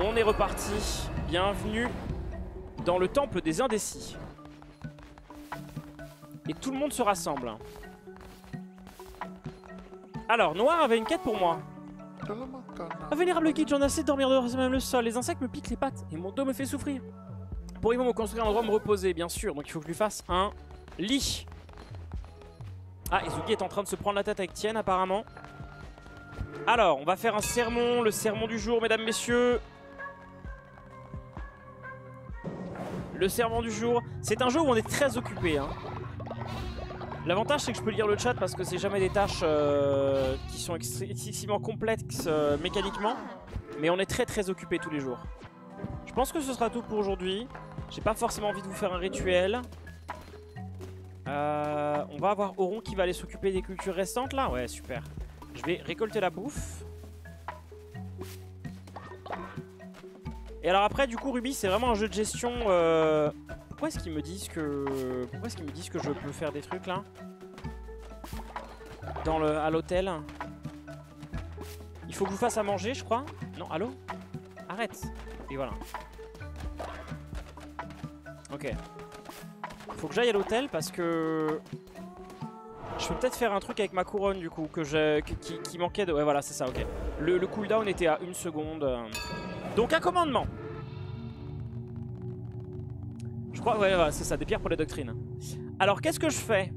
On est reparti. Bienvenue dans le temple des indécis. Et tout le monde se rassemble. Alors, Noir avait une quête pour moi. Ah, vénérable guide, j'en ai assez de dormir dehors, même le sol. Les insectes me piquent les pattes et mon dos me fait souffrir. Pourriez-vous me construire un endroit où me reposer? Bien sûr, donc il faut que je lui fasse un lit. Ah, Izuki est en train de se prendre la tête avec Tien apparemment. Alors, on va faire un sermon, le sermon du jour, mesdames, messieurs. Le sermon du jour. C'est un jeu où on est très occupé. Hein. L'avantage, c'est que je peux lire le chat parce que c'est jamais des tâches euh, qui sont excessivement complexes euh, mécaniquement. Mais on est très très occupé tous les jours. Je pense que ce sera tout pour aujourd'hui. J'ai pas forcément envie de vous faire un rituel. Euh, on va avoir Oron qui va aller s'occuper des cultures restantes là. Ouais, super. Je vais récolter la bouffe. Et alors après, du coup, Ruby, c'est vraiment un jeu de gestion. Euh... Pourquoi est-ce qu'ils me disent que... Pourquoi est-ce qu'ils me disent que je peux faire des trucs là? Dans le... À l'hôtel? Il faut que je vous fasse à manger, je crois? Non, allô? Arrête. Et voilà. Ok. Faut que j'aille à l'hôtel parce que... Je peux peut-être faire un truc avec ma couronne du coup, que je, qui, manquait de... Ouais voilà, c'est ça, ok. Le, cooldown était à une seconde. Donc un commandement. Je crois, ouais, ouais c'est ça, des pierres pour les doctrines. Alors qu'est-ce que je fais?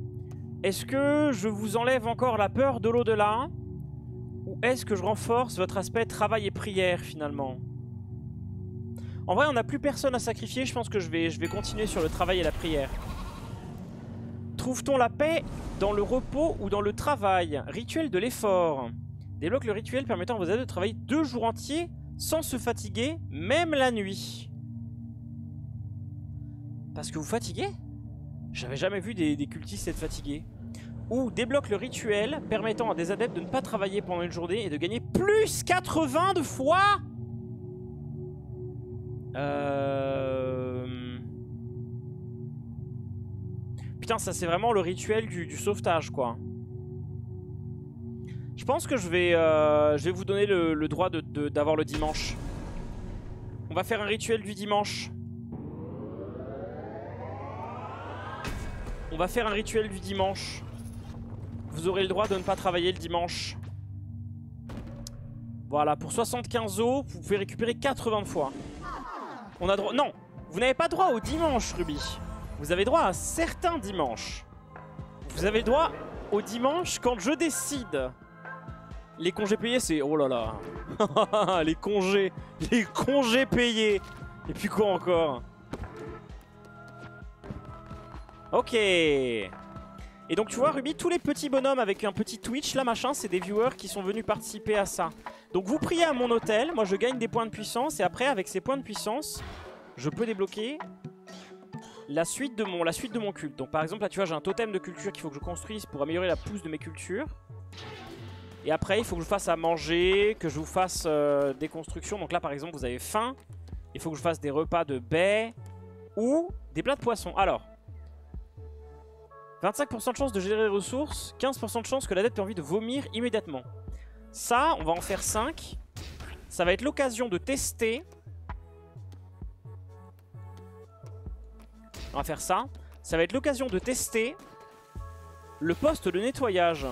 Est-ce que je vous enlève encore la peur de l'au-delà? Ou est-ce que je renforce votre aspect travail et prière finalement? En vrai, on n'a plus personne à sacrifier, je pense que je vais, je vais continuer sur le travail et la prière. Trouve-t-on la paix dans le repos ou dans le travail? Rituel de l'effort. Débloque le rituel permettant à vos aides de travailler deux jours entiers sans se fatiguer, même la nuit. Parce que vous fatiguez? J'avais jamais vu des, cultistes être fatigués. Ou débloque le rituel permettant à des adeptes de ne pas travailler pendant une journée et de gagner plus 80 de fois Euh... Putain, ça c'est vraiment le rituel du, sauvetage, quoi. Je pense que je vais, euh, je vais vous donner le, droit d'avoir le dimanche. On va faire un rituel du dimanche. On va faire un rituel du dimanche. Vous aurez le droit de ne pas travailler le dimanche. Voilà, pour 75 os, vous pouvez récupérer 80 fois. On a droit... Non Vous n'avez pas droit au dimanche, Ruby. Vous avez droit à certains dimanches. Vous avez droit au dimanche quand je décide. Les congés payés, c'est... Oh là là. les congés. Les congés payés. Et puis quoi encore? Ok. Et donc tu vois Ruby, tous les petits bonhommes avec un petit Twitch, là machin, c'est des viewers qui sont venus participer à ça. Donc vous priez à mon hôtel, moi je gagne des points de puissance et après avec ces points de puissance, je peux débloquer la suite de mon, culte. Donc par exemple là tu vois j'ai un totem de culture qu'il faut que je construise pour améliorer la pousse de mes cultures. Et après il faut que je fasse à manger, que je vous fasse euh, des constructions. Donc là par exemple vous avez faim, il faut que je fasse des repas de baie ou des plats de poisson. Alors, 25% de chance de générer des ressources, 15% de chance que la dette ait envie de vomir immédiatement. Ça, on va en faire 5. Ça va être l'occasion de tester On va faire ça. Ça va être l'occasion de tester le poste de nettoyage.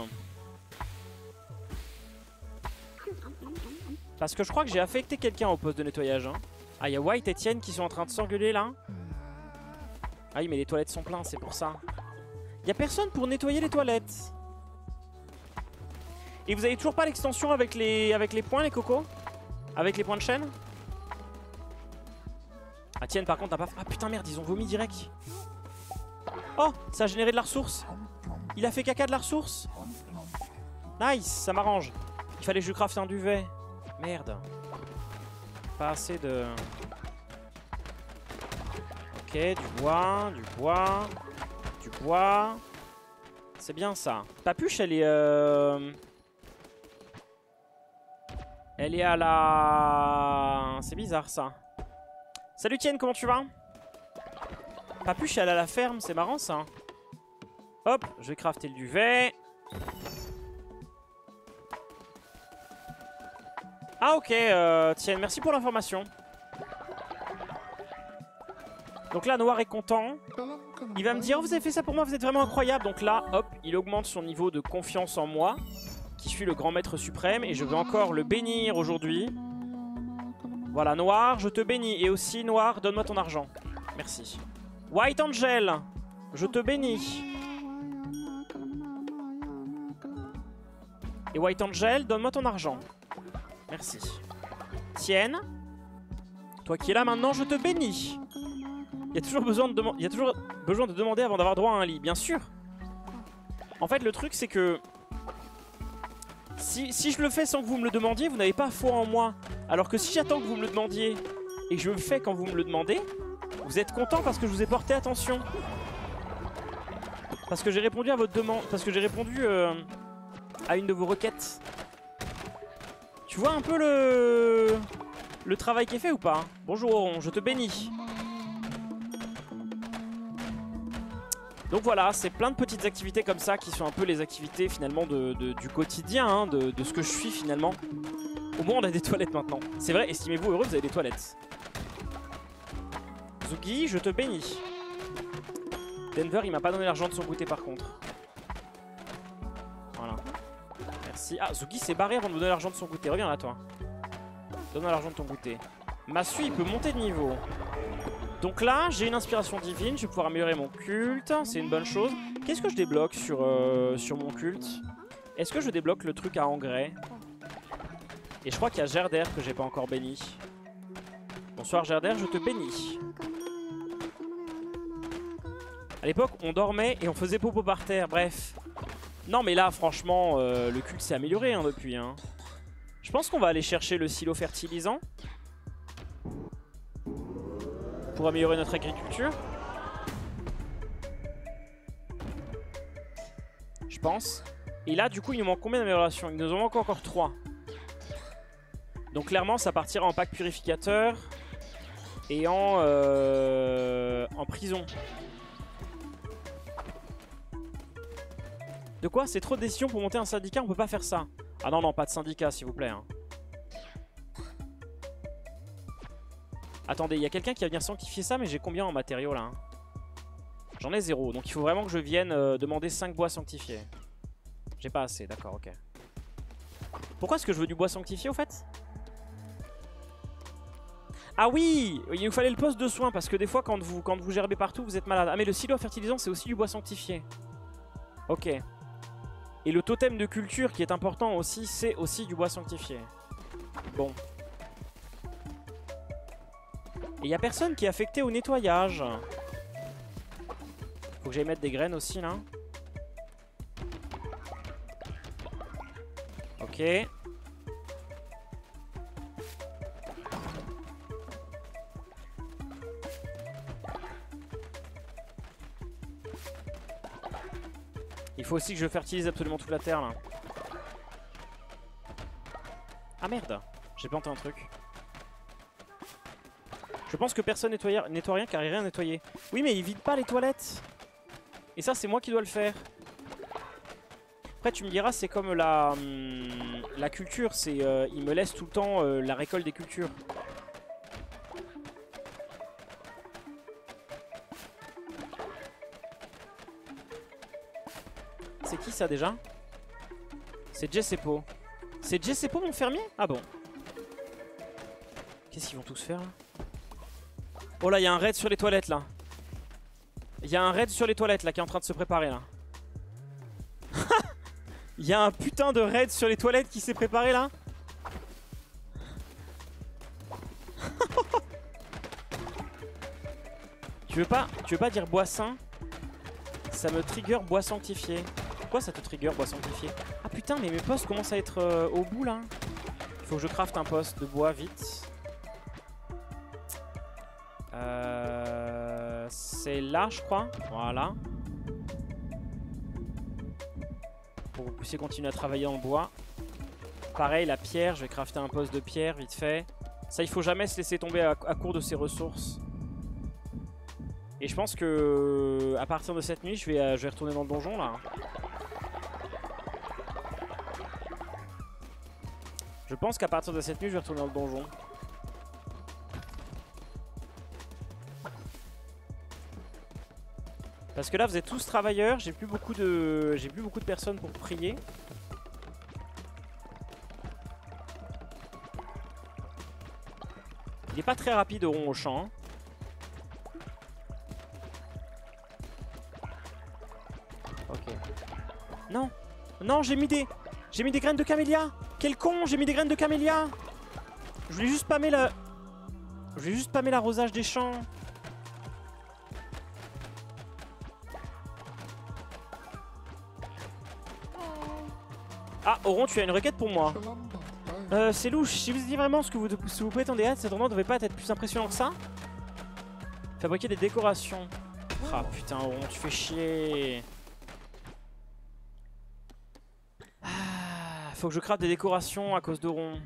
Parce que je crois que j'ai affecté quelqu'un au poste de nettoyage. Hein. Ah, il y a White et Etienne qui sont en train de s'engueuler là. Ah oui, mais les toilettes sont pleines, c'est pour ça. Il y a personne pour nettoyer les toilettes. Et vous avez toujours pas l'extension avec les, avec les points, les cocos? Avec les points de chaîne? Ah tiens, par contre, t'as pas... Ah putain, merde, ils ont vomi direct. Oh, ça a généré de la ressource. Il a fait caca de la ressource. Nice, ça m'arrange. Il fallait que je crafte un duvet. Merde. Pas assez de... Ok, du bois, du bois, du bois. C'est bien ça. Papuche, elle est... Euh... Elle est à la... C'est bizarre ça. Salut Tienne, comment tu vas? Papuche, elle à la ferme, c'est marrant ça. Hop, je vais crafter le duvet. Ah ok, euh, tiens, merci pour l'information. Donc là, Noir est content. Il va me dire, oh, vous avez fait ça pour moi, vous êtes vraiment incroyable. Donc là, hop, il augmente son niveau de confiance en moi, qui suis le grand maître suprême. Et je veux encore le bénir aujourd'hui. Voilà, Noir, je te bénis. Et aussi, Noir, donne-moi ton argent. Merci. White Angel, je te bénis. Et White Angel, donne-moi ton argent. Merci. Tienne, toi qui es là maintenant, je te bénis. Il y a toujours besoin de, demander avant d'avoir droit à un lit, bien sûr. En fait, le truc, c'est que... Si, si, je le fais sans que vous me le demandiez, vous n'avez pas foi en moi. Alors que si j'attends que vous me le demandiez et que je le fais quand vous me le demandez, vous êtes content parce que je vous ai porté attention. Parce que j'ai répondu à votre demande. Parce que j'ai répondu euh, à une de vos requêtes. Tu vois un peu le, le travail qui est fait ou pas Bonjour, je te bénis. Donc voilà, c'est plein de petites activités comme ça qui sont un peu les activités finalement du quotidien, hein, de, ce que je suis finalement. Au moins on a des toilettes maintenant. C'est vrai, estimez-vous heureux, vous avez des toilettes? Zugi, je te bénis. Denver, il m'a pas donné l'argent de son goûter par contre. Voilà. Ah, Zugi s'est barré avant de me donner l'argent de son goûter. Reviens là, toi. Donne-moi l'argent de ton goûter. Massu, il peut monter de niveau. Donc là, j'ai une inspiration divine, je vais pouvoir améliorer mon culte, c'est une bonne chose. Qu'est-ce que je débloque sur, euh, sur mon culte? Est-ce que je débloque le truc à engrais? Et je crois qu'il y a Gerder que j'ai pas encore béni. Bonsoir Gerder, je te bénis. À l'époque, on dormait et on faisait popo par terre, bref. Non mais là, franchement, euh, le culte s'est amélioré hein, depuis. Hein. Je pense qu'on va aller chercher le silo fertilisant pour améliorer notre agriculture. Je pense. Et là, du coup, il nous manque combien d'améliorations? Il nous en manque encore 3. Donc clairement, ça partira en pack purificateur et en, euh, en prison. De quoi C'est trop de décisions pour monter un syndicat, on peut pas faire ça. Ah non, non, pas de syndicat, s'il vous plaît. Hein. Attendez, il y a quelqu'un qui va venir sanctifier ça, mais j'ai combien en matériaux là hein? J'en ai zéro, donc il faut vraiment que je vienne euh, demander 5 bois sanctifiés. J'ai pas assez, d'accord, ok. Pourquoi est-ce que je veux du bois sanctifié au fait? Ah oui Il nous fallait le poste de soin, parce que des fois quand vous, quand vous gerbez partout, vous êtes malade. Ah mais le silo fertilisant, c'est aussi du bois sanctifié. Ok. Et le totem de culture qui est important aussi, c'est aussi du bois sanctifié. Bon, et il a personne qui est affecté au nettoyage. Faut que j'aille mettre des graines aussi là. Ok. Faut aussi que je fertilise absolument toute la terre là. Ah merde, j'ai planté un truc. Je pense que personne nettoie rien car il n'y a rien à nettoyer. Oui, mais il vide pas les toilettes. Et ça, c'est moi qui dois le faire. Après, tu me diras, c'est comme la, hum, la culture. C'est, euh, il me laisse tout le temps euh, la récolte des cultures. Ça déjà C'est Jessepo. C'est Jessepo mon fermier? Ah bon. Qu'est-ce qu'ils vont tous faire là? Oh là, il y a un raid sur les toilettes là. Il y a un raid sur les toilettes là qui est en train de se préparer là. Il y a un putain de raid sur les toilettes qui s'est préparé là. tu veux pas tu veux pas dire bois sain Ça me trigger bois sanctifié. Pourquoi ça te trigger bois sanctifié Ah putain mais mes postes commencent à être euh, au bout là. Il faut que je craft un poste de bois vite. Euh, c'est là, je crois. Voilà. Pour vous puissiez continuer à travailler en bois. Pareil, la pierre, je vais crafter un poste de pierre vite fait. Ça, il faut jamais se laisser tomber à, court de ses ressources. Et je pense que à partir de cette nuit, je vais, euh, je vais retourner dans le donjon là. Je pense qu'à partir de cette nuit, je vais retourner dans le donjon. Parce que là, vous êtes tous travailleurs. J'ai plus beaucoup de, j'ai plus beaucoup de personnes pour prier. Il est pas très rapide au rond au champ. hein. Ok. Non, non, j'ai mis des, j'ai mis des graines de camélia. Quel con, j'ai mis des graines de camélia. Je voulais juste mettre le, je voulais juste mettre l'arrosage des champs. Ah, Oron, tu as une requête pour moi. Euh, c'est louche. Si vous dites vraiment ce que vous, vous prétendez être, cet endroit ne devait pas être plus impressionnant que ça Fabriquer des décorations. Ah putain, Oron, tu fais chier. Faut que je crafte des décorations à cause d'Oron.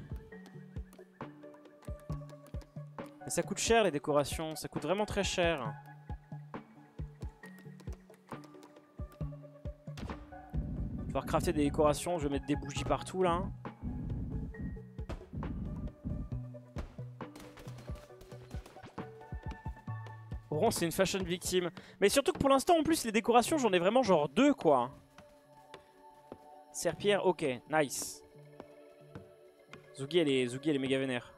Mais ça coûte cher les décorations, ça coûte vraiment très cher. Falloir crafter des décorations, je vais mettre des bougies partout là. Oron c'est une fashion victime. Mais surtout que pour l'instant en plus les décorations j'en ai vraiment genre deux quoi. Serpillère, ok, nice. Zugi elle est, Zugi, elle est méga vénère.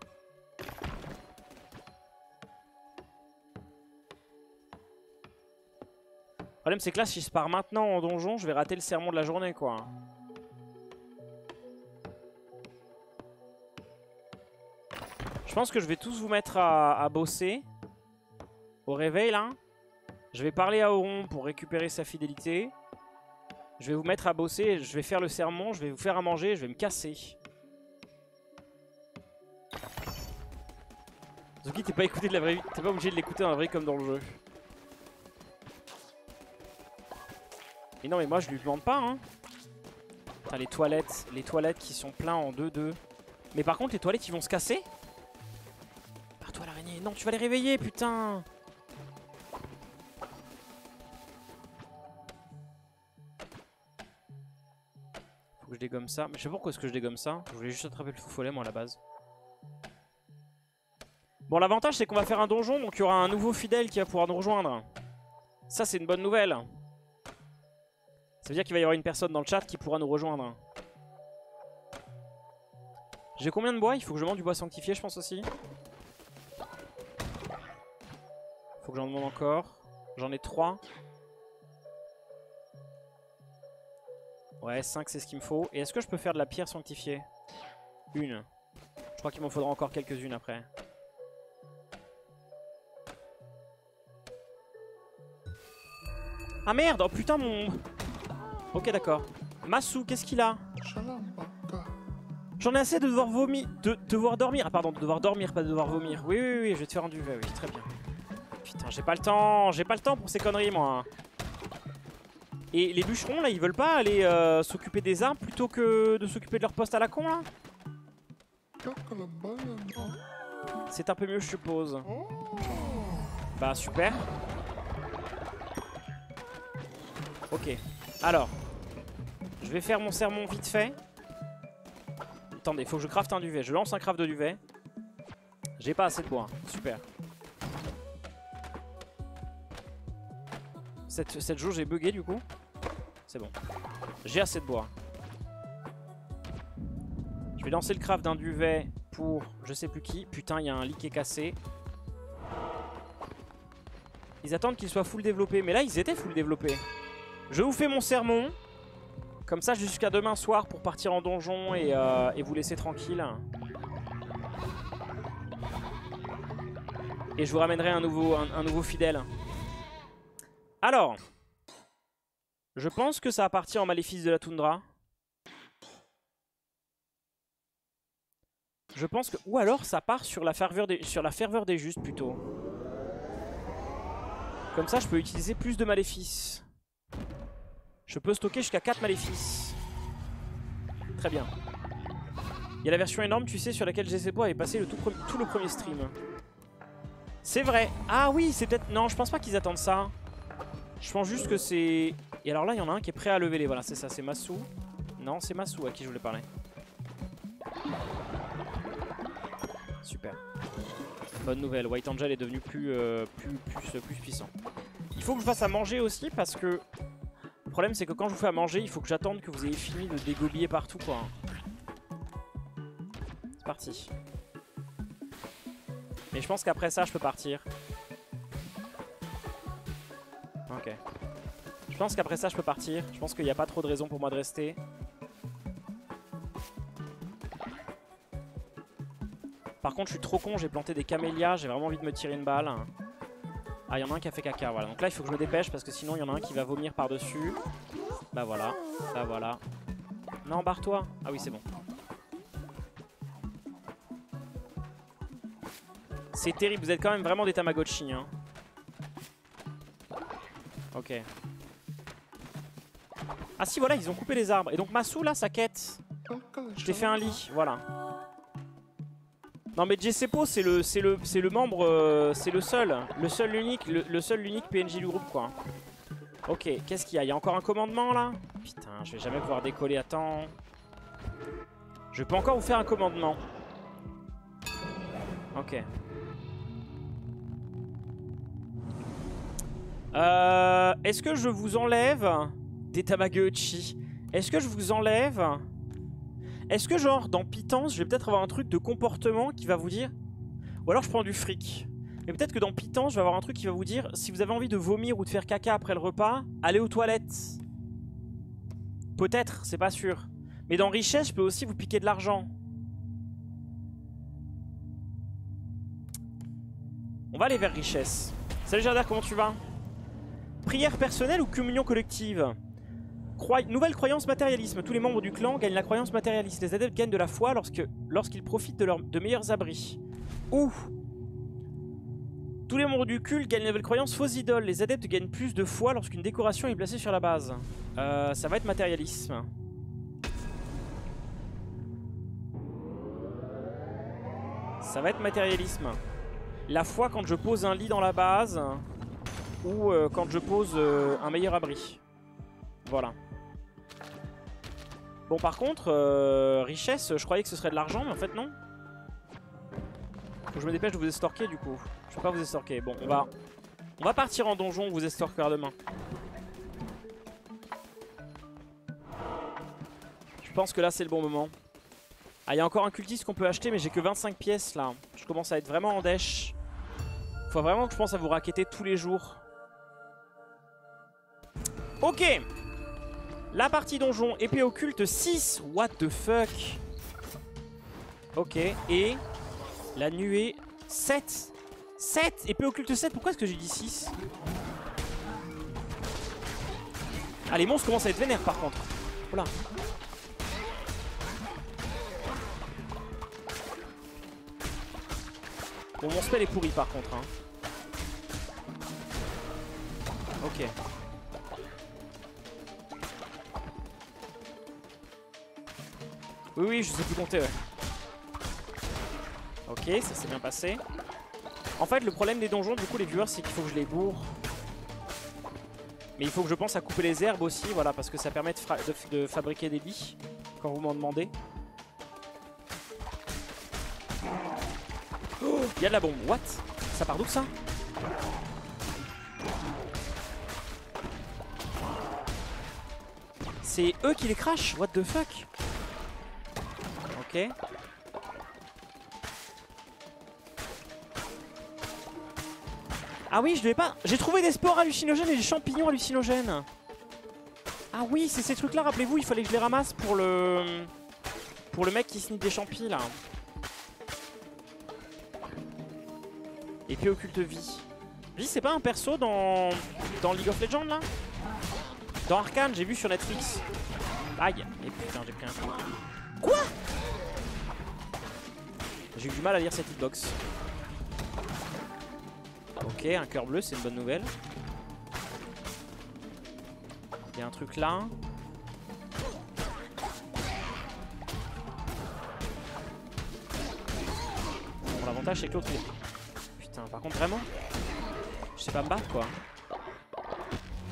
Le problème c'est que là si je pars maintenant en donjon je vais rater le sermon de la journée quoi. Je pense que je vais tous vous mettre à, à bosser. Au réveil là. Je vais parler à Oron pour récupérer sa fidélité. Je vais vous mettre à bosser, je vais faire le sermon, je vais vous faire à manger, je vais me casser. Zuki, t'es pas écouté de la vraie vie, t'es pas obligé de l'écouter vraie vie comme dans le jeu. Mais non mais moi je lui demande pas hein. Putain les toilettes, les toilettes qui sont pleins en 2-2. Mais par contre les toilettes ils vont se casser? Pars-toi l'araignée, non tu vas les réveiller putain je dégomme ça. Mais je sais pourquoi est-ce que je dégomme ça. Je voulais juste attraper le fou follet moi à la base. Bon l'avantage c'est qu'on va faire un donjon donc il y aura un nouveau fidèle qui va pouvoir nous rejoindre. Ça c'est une bonne nouvelle. Ça veut dire qu'il va y avoir une personne dans le chat qui pourra nous rejoindre. J'ai combien de bois? Il faut que je demande du bois sanctifié je pense aussi. Faut que j'en demande encore. J'en ai 3. Ouais, 5 c'est ce qu'il me faut. Et est-ce que je peux faire de la pierre sanctifiée? Une. Je crois qu'il m'en faudra encore quelques-unes après. Ah merde Oh putain mon... Ok d'accord. Massou, qu'est-ce qu'il a? J'en ai assez de devoir vomir... De devoir dormir. Ah pardon, de devoir dormir, pas de devoir vomir. Oui, oui, oui, je vais te faire un duvet, oui, très bien. Putain, j'ai pas le temps. J'ai pas le temps pour ces conneries, moi. Et les bûcherons, là, ils veulent pas aller euh, s'occuper des arbres plutôt que de s'occuper de leur poste à la con, là? C'est un peu mieux, je suppose. Bah, super. Ok. Alors. Je vais faire mon sermon vite fait. Attendez, faut que je crafte un duvet. Je lance un craft de duvet. J'ai pas assez de bois. Super. Cette, cette jauge est buggée du coup. C'est bon. J'ai assez de bois. Je vais lancer le craft d'un duvet pour je sais plus qui. Putain, il y a un lit qui est cassé. Ils attendent qu'il soit full développé. Mais là, ils étaient full développés. Je vous fais mon sermon. Comme ça, jusqu'à demain soir pour partir en donjon et, euh, vous laisser tranquille. Et je vous ramènerai un nouveau, un nouveau fidèle. Alors, je pense que ça va partir en maléfice de la toundra. Je pense que... Ou alors ça part sur la ferveur des, sur la ferveur des justes plutôt. Comme ça je peux utiliser plus de maléfices. Je peux stocker jusqu'à 4 maléfices. Très bien. Il y a la version énorme, tu sais, sur laquelle GCPO avait passé le tout, tout le premier stream. C'est vrai. Ah oui, c'est peut-être... Non, je pense pas qu'ils attendent ça. Je pense juste que c'est... Et alors là, il y en a un qui est prêt à lever les... Voilà, c'est ça, c'est Massou. Non, c'est Massou à qui je voulais parler. Super. Bonne nouvelle, White Angel est devenu plus, euh, plus, plus, plus puissant. Il faut que je fasse à manger aussi parce que le problème c'est que quand je vous fais à manger, il faut que j'attende que vous ayez fini de dégobiller partout quoi. C'est parti. Mais je pense qu'après ça, je peux partir. Je pense qu'après ça, je peux partir. Je pense qu'il n'y a pas trop de raison pour moi de rester. Par contre, je suis trop con, j'ai planté des camélias, j'ai vraiment envie de me tirer une balle. Ah, il y en a un qui a fait caca, voilà. Donc là, il faut que je me dépêche parce que sinon, il y en a un qui va vomir par-dessus. Bah voilà, bah voilà. Non, barre-toi. Ah oui, c'est bon. C'est terrible, vous êtes quand même vraiment des Tamagotchi. Hein. Ok. Ah si, voilà, ils ont coupé les arbres. Et donc Massou, là, sa quête. Je t'ai fait un lit, voilà. Non mais Jessepo c'est le c'est le c'est le membre euh, c'est le seul le seul l'unique le, seul l'unique PNJ du groupe quoi. Ok qu'est-ce qu'il y a? Il y a encore un commandement là? Putain je vais jamais pouvoir décoller à temps. Je peux encore vous faire un commandement. Ok. Euh, Est-ce que je vous enlève des Tamagotchi? Est-ce que je vous enlève? Est-ce que genre dans Pitance je vais peut-être avoir un truc de comportement qui va vous dire Ou alors je prends du fric mais peut-être que dans Pitance je vais avoir un truc qui va vous dire si vous avez envie de vomir ou de faire caca après le repas, allez aux toilettes. Peut-être, c'est pas sûr. Mais dans richesse, je peux aussi vous piquer de l'argent. On va aller vers richesse. Salut Jardin, comment tu vas? Prière personnelle ou communion collective Nouvelle croyance matérialisme. Tous les membres du clan gagnent la croyance matérialiste. Les adeptes gagnent de la foi lorsqu'ils profitent de, de meilleurs abris. Ouh Tous les membres du culte gagnent la nouvelle croyance fausse idole. Les adeptes gagnent plus de foi lorsqu'une décoration est placée sur la base. Euh, ça va être matérialisme. Ça va être matérialisme. La foi quand je pose un lit dans la base ou euh, quand je pose euh, un meilleur abri. Voilà. Bon par contre, euh, richesse, je croyais que ce serait de l'argent, mais en fait non. Faut que je me dépêche de vous estorquer du coup. Je peux pas vous estorquer. Bon, on va, on va partir en donjon, vous estorquer demain. Je pense que là c'est le bon moment. Ah, il y a encore un cultiste qu'on peut acheter, mais j'ai que 25 pièces là. Je commence à être vraiment en dèche. Faut vraiment que je pense à vous raqueter tous les jours. Ok La partie donjon, épée occulte 6. What the fuck Ok, et la nuée 7. 7 Épée occulte 7, pourquoi est-ce que j'ai dit 6 Ah, les monstres commencent à être vénères par contre. Voilà. Bon, mon spell est pourri par contre. Hein. Ok. Oui, oui, je sais plus compter, ouais. Ok, ça s'est bien passé. En fait, le problème des donjons, du coup, les viewers, c'est qu'il faut que je les bourre. Mais il faut que je pense à couper les herbes aussi, voilà, parce que ça permet de, fabriquer des lits, quand vous m'en demandez. Oh, il y a de la bombe. What? Ça part d'où, ça? C'est eux qui les crachent? What the fuck? Ah oui, je devais pas... J'ai trouvé des spores hallucinogènes et des champignons hallucinogènes. Ah oui, c'est ces trucs-là, rappelez-vous, il fallait que je les ramasse pour le... Pour le mec qui snipe des champis, là. Et puis occulte vie. Vie, c'est pas un perso dans... Dans League of Legends, là? Dans Arkane, j'ai vu sur Netflix. Aïe Et putain, j'ai pris un. J'ai du mal à lire cette hitbox. Ok, un cœur bleu, c'est une bonne nouvelle. Il y a un truc là. Bon, l'avantage c'est que l'autre Putain, par contre, vraiment Je sais pas me battre quoi.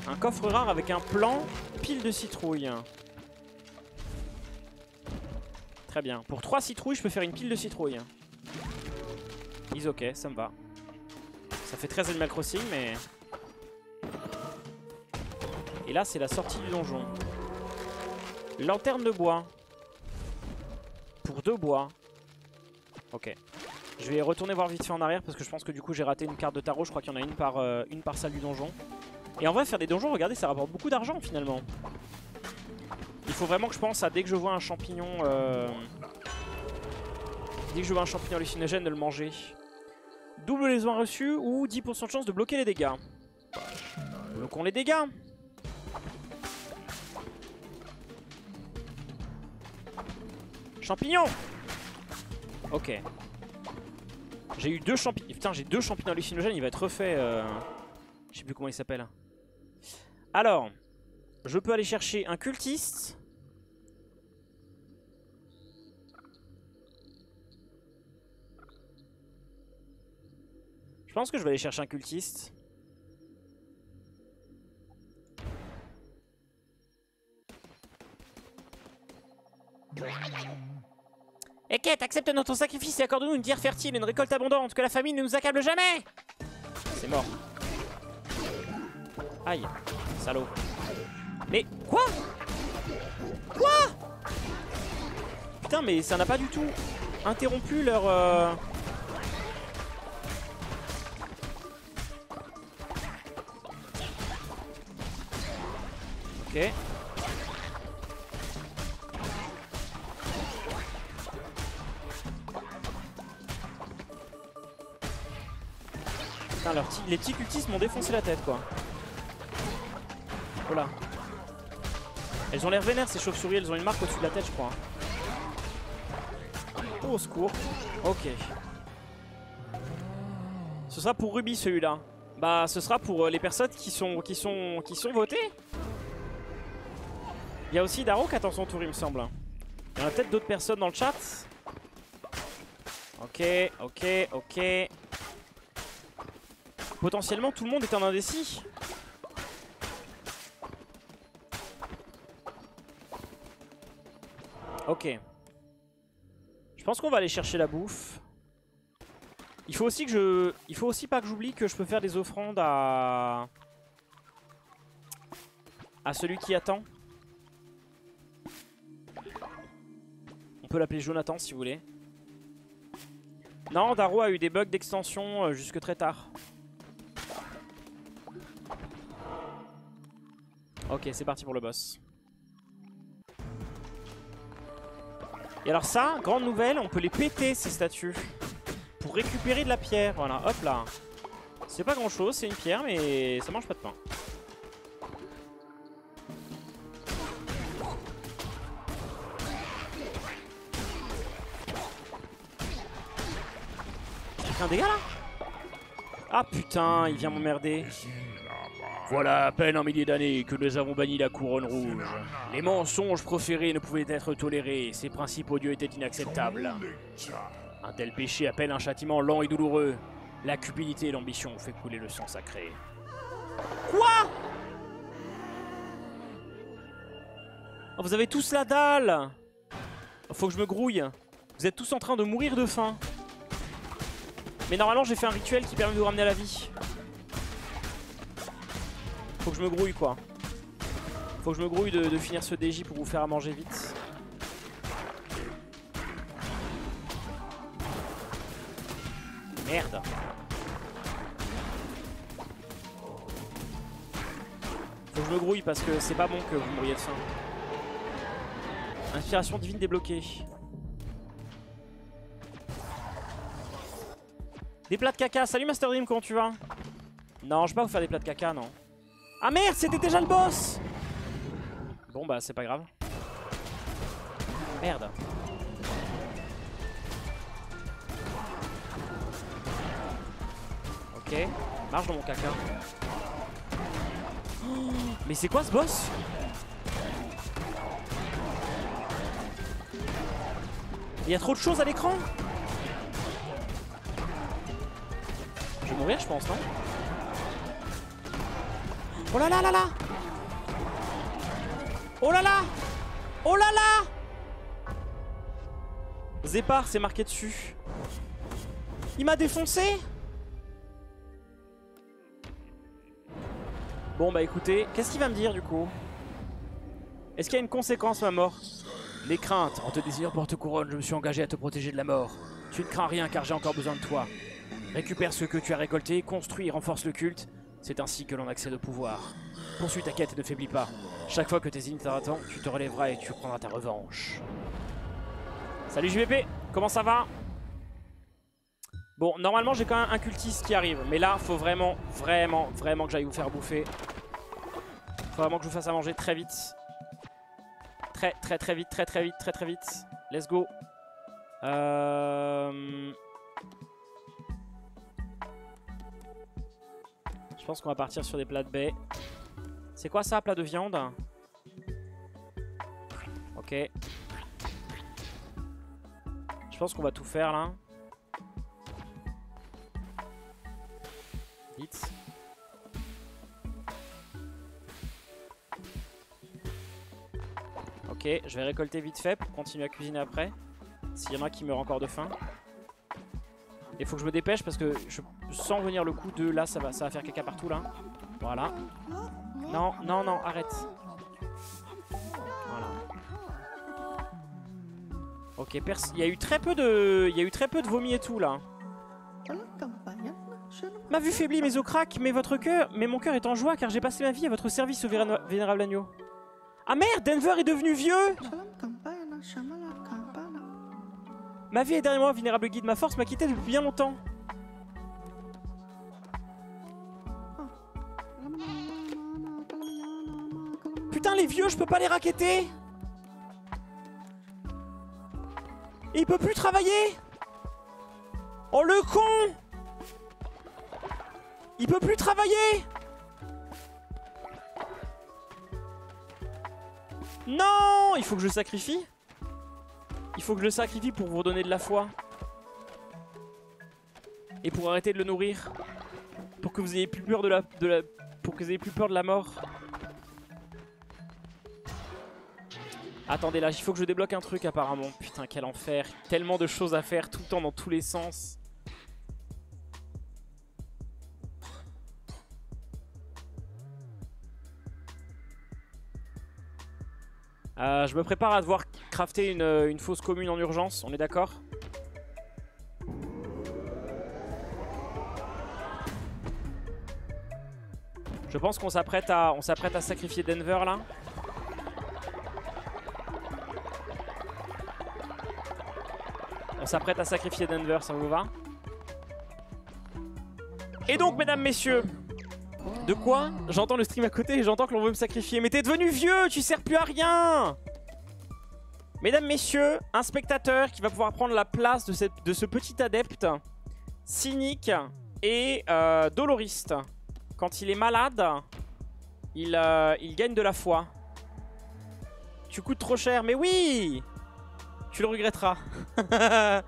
Un coffre rare avec un plan, pile de citrouilles. Très bien. Pour 3 citrouilles, je peux faire une pile de citrouilles. Is ok, ça me va. Ça fait très Animal Crossing, mais... Et là, c'est la sortie du donjon. Lanterne de bois. Pour deux bois. Ok. Je vais retourner voir vite fait en arrière parce que je pense que du coup j'ai raté une carte de tarot. Je crois qu'il y en a une par, euh, une par salle du donjon. Et en vrai, faire des donjons, regardez, ça rapporte beaucoup d'argent finalement. Il faut vraiment que je pense à dès que je vois un champignon... Euh... Dès que je vois un champignon hallucinogène, de le manger. Double les soins reçus ou 10% de chance de bloquer les dégâts. Bloquons les dégâts Champignons Ok. J'ai eu deux champignons. Putain, j'ai deux champignons hallucinogènes, il va être refait. Euh... Je sais plus comment il s'appelle. Alors, je peux aller chercher un cultiste. Je pense que je vais aller chercher un cultiste. Eket, accepte notre sacrifice et accorde-nous une terre fertile et une récolte abondante, que la famine ne nous accable jamais C'est mort. Aïe, salaud. Mais quoi? Quoi? Putain, mais ça n'a pas du tout interrompu leur... Euh... Ok. Les petits cultistes m'ont défoncé la tête, quoi. Voilà. Elles ont l'air vénères, ces chauves-souris. Elles ont une marque au-dessus de la tête, je crois. Oh, au secours. Ok. Ce sera pour Ruby, celui-là. Bah, ce sera pour euh, les personnes qui sont, qui sont, qui sont votées. Il y a aussi Daro qui attend son tour, il me semble. Il y en a peut-être d'autres personnes dans le chat. Ok, ok, ok. Potentiellement, tout le monde est en indécis. Ok. Je pense qu'on va aller chercher la bouffe. Il faut aussi que je... Il faut aussi pas que j'oublie que je peux faire des offrandes à... À celui qui attend. Peut l'appeler Jonathan si vous voulez. Non, Daro a eu des bugs d'extension euh, jusque très tard. Ok, c'est parti pour le boss. Et alors ça, grande nouvelle, on peut les péter ces statues. Pour récupérer de la pierre. Voilà, hop là. C'est pas grand chose, c'est une pierre, mais ça mange pas de pain. Ah putain, il vient m'emmerder. Voilà à peine un millier d'années que nous avons banni la couronne rouge. Les mensonges proférés ne pouvaient être tolérés, ces principes odieux étaient inacceptables. Un tel péché appelle un châtiment lent et douloureux. La cupidité et l'ambition ont fait couler le sang sacré. Quoi oh, Vous avez tous la dalle Faut que je me grouille. Vous êtes tous en train de mourir de faim. Mais normalement j'ai fait un rituel qui permet de vous ramener à la vie. Faut que je me grouille quoi. Faut que je me grouille de, finir ce DJ pour vous faire à manger vite. Merde. Faut que je me grouille parce que c'est pas bon que vous mouriez de faim. Inspiration divine débloquée. Des plats de caca. Salut Master Dream, comment tu vas? Non, je vais pas vous faire des plats de caca, non. Ah merde, c'était déjà le boss Bon bah c'est pas grave. Merde. Ok, marche dans mon caca. Mais c'est quoi ce boss? Il y a trop de choses à l'écran? Je vais mourir je pense non Oh là là là là Oh là là Oh là là Zépar c'est marqué dessus Il m'a défoncé Bon bah écoutez, qu'est-ce qu'il va me dire du coup? Est-ce qu'il y a une conséquence ma mort? Les craintes, en te désirant porte couronne, je me suis engagé à te protéger de la mort. Tu ne crains rien car j'ai encore besoin de toi. Récupère ce que tu as récolté, construis et renforce le culte. C'est ainsi que l'on accède au pouvoir. Poursuis ta quête et ne faiblis pas. Chaque fois que tes ennemis t'attendent, tu te relèveras et tu prendras ta revanche. Salut JVP, comment ça va? Bon, normalement j'ai quand même un cultiste qui arrive. Mais là, faut vraiment, vraiment, vraiment que j'aille vous faire bouffer. Faut vraiment que je vous fasse à manger très vite. Très, très, très vite, très, très vite, très, très vite. Let's go. Euh... Je pense qu'on va partir sur des plats de baie. C'est quoi ça, plat de viande? Ok. Je pense qu'on va tout faire là. Vite. Ok, je vais récolter vite fait pour continuer à cuisiner après. S'il y en a qui meurent encore de faim. Il faut que je me dépêche parce que je sens venir le coup de là, ça va, ça va faire caca partout là. Voilà. Non, non, non, arrête. Voilà. Ok, il y a eu très peu de, il y a eu très peu de vomi et tout là. Ma vue faiblit, mes os craquent, mais votre cœur, mais mon cœur est en joie car j'ai passé ma vie à votre service au vénérable agneau. Ah merde, Denver est devenu vieux Ma vie est derrière moi, vénérable guide. Ma force m'a quitté depuis bien longtemps. Putain, les vieux, je peux pas les raqueter Et il peut plus travailler. Oh, le con. Il peut plus travailler. Non Il faut que je sacrifie il faut que je le sacrifie pour vous redonner de la foi. Et pour arrêter de le nourrir. Pour que vous ayez plus peur de la, pour que vous ayez plus peur de la mort. Attendez là, il faut que je débloque un truc apparemment. Putain, quel enfer. Tellement de choses à faire tout le temps dans tous les sens. Euh, je me prépare à devoir crafter une, euh, fosse commune en urgence, on est d'accord Je pense qu'on s'apprête à, à sacrifier Denver là. On s'apprête à sacrifier Denver, ça vous va Et donc, mesdames, messieurs, de quoi J'entends le stream à côté et j'entends que l'on veut me sacrifier. Mais t'es devenu vieux, tu sers plus à rien Mesdames, messieurs, un spectateur qui va pouvoir prendre la place de, ce petit adepte cynique et euh, doloriste. Quand il est malade, il, euh, il gagne de la foi. Tu coûtes trop cher, mais oui Tu le regretteras.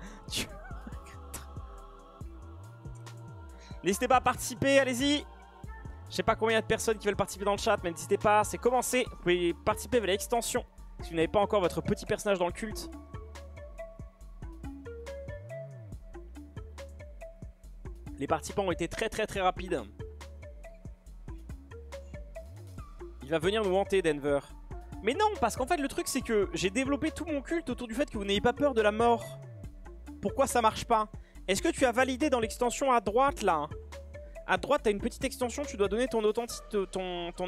N'hésitez pas à participer, allez-y je sais pas combien de personnes qui veulent participer dans le chat, mais n'hésitez pas, c'est commencé. Vous pouvez participer avec l'extension si vous n'avez pas encore votre petit personnage dans le culte. Les participants ont été très très très rapides. Il va venir nous hanter Denver. Mais non, parce qu'en fait le truc c'est que j'ai développé tout mon culte autour du fait que vous n'ayez pas peur de la mort. Pourquoi ça marche pas? Est-ce que tu as validé dans l'extension à droite là? À droite, tu as une petite extension, tu dois donner ton,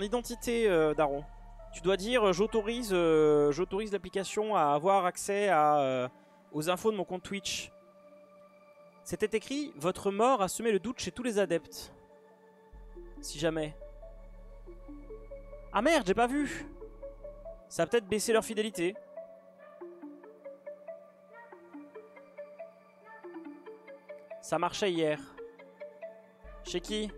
identité, euh, Daro. Tu dois dire euh, j'autorise euh, j'autorise l'application à avoir accès à, aux infos de mon compte Twitch. C'était écrit Votre mort a semé le doute chez tous les adeptes. Si jamais. Ah merde, j'ai pas vu Ça a peut-être baissé leur fidélité. Ça marchait hier. Chez qui?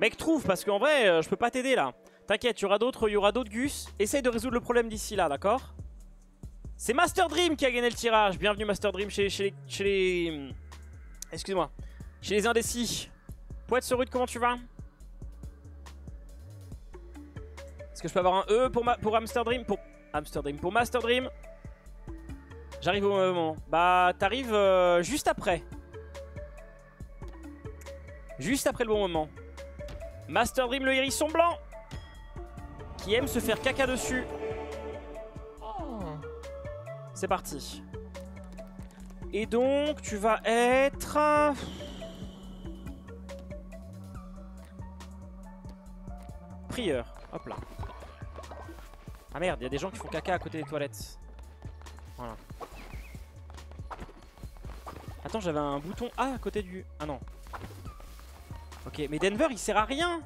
Mec, trouve, parce qu'en vrai, euh, je peux pas t'aider là. T'inquiète, il y aura d'autres, Gus. Essaye de résoudre le problème d'ici là, d'accord? C'est Master Dream qui a gagné le tirage. Bienvenue Master Dream chez, les... Chez les... Hmm, excuse-moi. Chez les indécis. Poète rude, comment tu vas? Est-ce que je peux avoir un E pour, ma, pour Dream Pour Master Dream J'arrive au moment. Bah, t'arrives euh, juste après. Juste après le bon moment. Master Dream, le hérisson blanc. Qui aime se faire caca dessus. C'est parti. Et donc, tu vas être... Prieur. Hop là. Ah merde, il y a des gens qui font caca à côté des toilettes. Voilà. Attends, j'avais un bouton A à côté du... Ah non. Ok, mais Denver, il sert à rien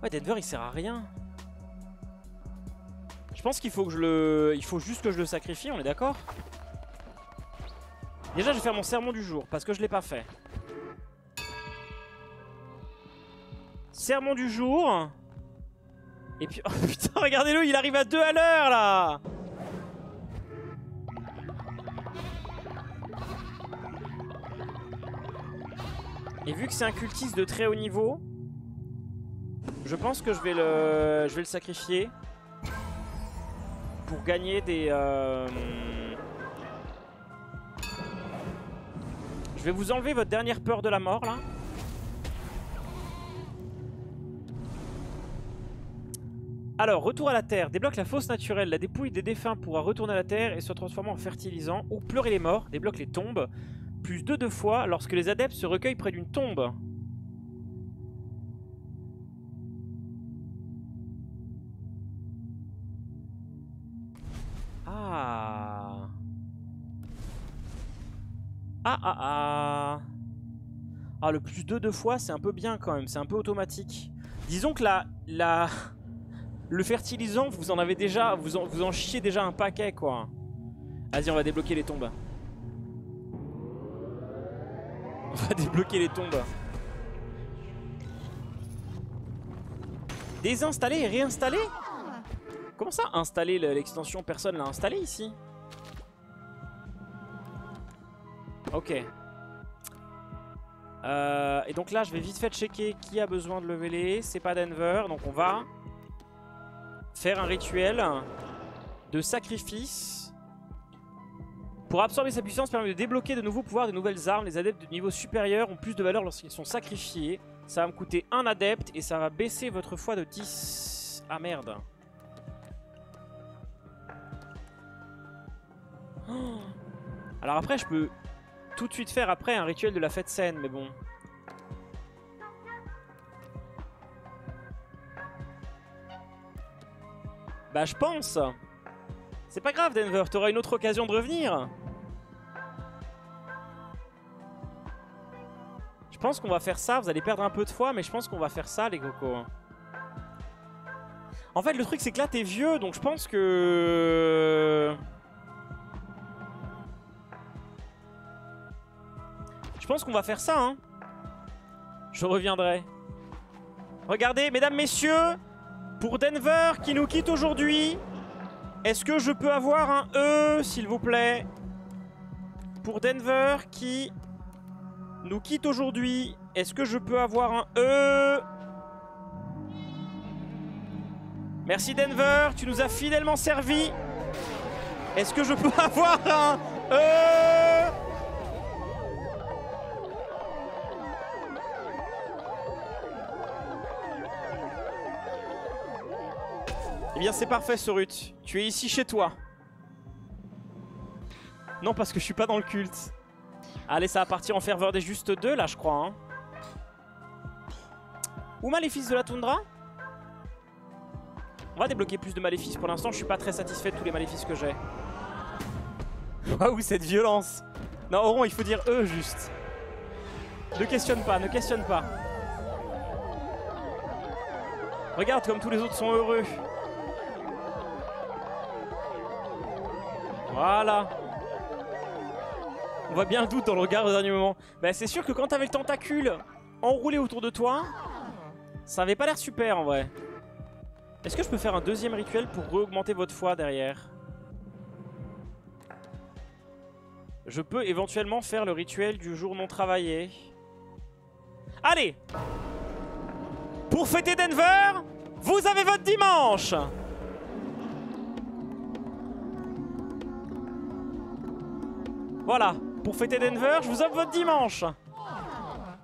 Ouais, Denver, il sert à rien. Je pense qu'il faut que je le... Il faut juste que je le sacrifie, on est d'accord? Déjà, je vais faire mon sermon du jour, parce que je l'ai pas fait. Sermon du jour. Et puis... Oh putain, regardez-le, il arrive à 2 à l'heure, là Et vu que c'est un cultiste de très haut niveau, je pense que je vais le, sacrifier pour gagner des... Euh, je vais vous enlever votre dernière peur de la mort là. Alors, retour à la terre. Débloque la fosse naturelle. La dépouille des défunts pourra retourner à la terre et se transformer en fertilisant. Ou pleurer les morts. Débloque les tombes. Plus de deux fois lorsque les adeptes se recueillent près d'une tombe. Ah. Ah ah ah. Ah, le plus de deux fois, c'est un peu bien quand même. C'est un peu automatique. Disons que la... la... Le fertilisant, vous en avez déjà, vous en, vous en chiez déjà un paquet quoi. Vas-y, on va débloquer les tombes. On va débloquer les tombes. Désinstaller et réinstaller Comment ça, installer l'extension Personne l'a installé ici Ok. Euh, et donc là, je vais vite fait checker qui a besoin de leveler. C'est pas Denver, donc on va faire un rituel de sacrifice. Pour absorber sa puissance, permet de débloquer de nouveaux pouvoirs, de nouvelles armes. Les adeptes de niveau supérieur ont plus de valeur lorsqu'ils sont sacrifiés. Ça va me coûter un adepte et ça va baisser votre foi de 10. Ah merde. Alors après, je peux tout de suite faire après un rituel de la fête saine, mais bon. Bah je pense. C'est pas grave Denver, t'auras une autre occasion de revenir. Je pense qu'on va faire ça, vous allez perdre un peu de foi, mais je pense qu'on va faire ça les cocos. En fait le truc c'est que là t'es vieux, donc je pense que... Je pense qu'on va faire ça, hein. Je reviendrai. Regardez, mesdames, messieurs, pour Denver qui nous quitte aujourd'hui, est-ce que je peux avoir un E, s'il vous plaît? Pour Denver qui nous quitte aujourd'hui, est-ce que je peux avoir un E? Merci Denver, tu nous as fidèlement servi. Est-ce que je peux avoir un E? Eh bien c'est parfait Sorut, tu es ici chez toi. Non parce que je suis pas dans le culte. Allez ça va partir en ferveur des justes deux là je crois. Hein. Ou Maléfice de la Toundra? On va débloquer plus de maléfices. Pour l'instant je suis pas très satisfait de tous les maléfices que j'ai. Waouh cette violence Non Oron il faut dire eux juste. Ne questionne pas, ne questionne pas. Regarde comme tous les autres sont heureux. Voilà. On voit bien le doute dans le regard au dernier moment. Bah, c'est sûr que quand t'avais le tentacule enroulé autour de toi, ça avait pas l'air super en vrai. Est-ce que je peux faire un deuxième rituel pour augmenter votre foi derrière? Je peux éventuellement faire le rituel du jour non travaillé. Allez Pour fêter Denver, vous avez votre dimanche Voilà, pour fêter Denver, je vous offre votre dimanche.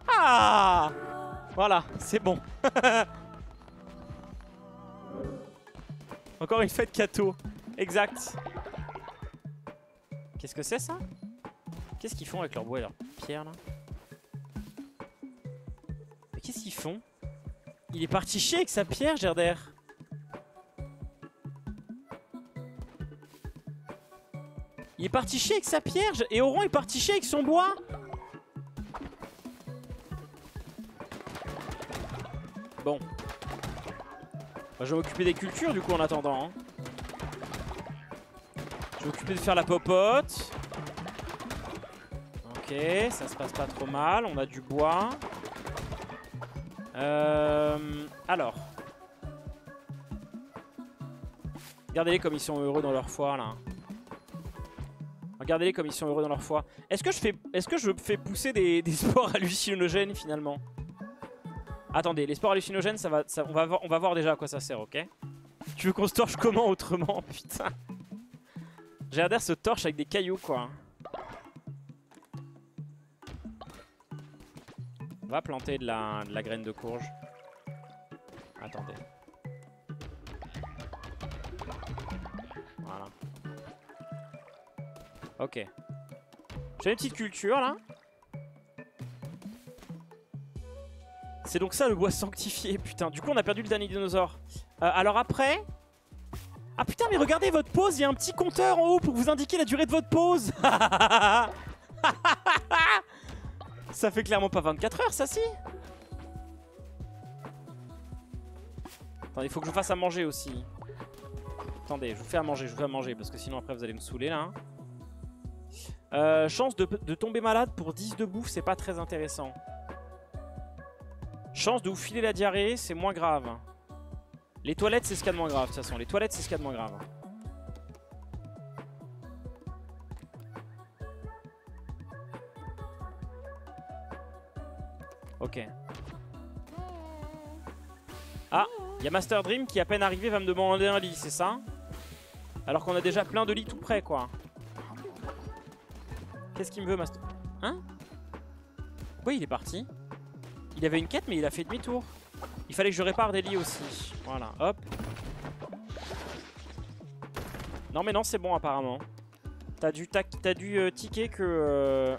Ah Voilà, c'est bon. Encore une fête Kato. Exact. Qu'est-ce que c'est ça? Qu'est-ce qu'ils font avec leur bois et leur pierre là? Mais qu'est-ce qu'ils font? Il est parti chier avec sa pierre, Gerder. Il est parti chier avec sa pierre et Oron est parti chier avec son bois. Bon. Je vais m'occuper des cultures du coup en attendant. hein. Je vais m'occuper de faire la popote. Ok, ça se passe pas trop mal. On a du bois. Euh, alors. Regardez-les comme ils sont heureux dans leur foi là. Regardez-les comme ils sont heureux dans leur foi. Est-ce que je fais, est-ce que je fais pousser des, des sports hallucinogènes finalement? Attendez, les sports hallucinogènes, ça va, ça- on, va voir, on va voir déjà à quoi ça sert, ok? Tu veux qu'on se torche comment autrement Putain? Gerder se torche avec des cailloux, quoi. On va planter de la, de la graine de courge. Attendez. Voilà. Ok. J'ai une petite culture, là. C'est donc ça le bois sanctifié, putain. Du coup, on a perdu le dernier dinosaure. Euh, alors après... Ah putain, mais regardez votre pause, il y a un petit compteur en haut pour vous indiquer la durée de votre pause. ça fait clairement pas 24 heures, ça si? Attendez, il faut que je vous fasse à manger aussi. Attendez, je vous fais à manger, je vous fais à manger, parce que sinon après vous allez me saouler là. Euh, chance de, de tomber malade pour 10 de bouffe, c'est pas très intéressant. Chance de vous filer la diarrhée, c'est moins grave. Les toilettes, c'est ce qu'il y a de moins grave, de toute façon. Les toilettes, c'est ce qu'il y a de moins grave. Ok. Ah, il y a Master Dream qui, à peine arrivé, va me demander un lit, c'est ça? Alors qu'on a déjà plein de lits tout près, quoi. Qu'est-ce qu'il me veut, Master Hein? Pourquoi il est parti? Il avait une quête, mais il a fait demi-tour. Il fallait que je répare des lits aussi. Voilà, hop. Non mais non, c'est bon apparemment. T'as dû, dû euh, ticker que... Euh,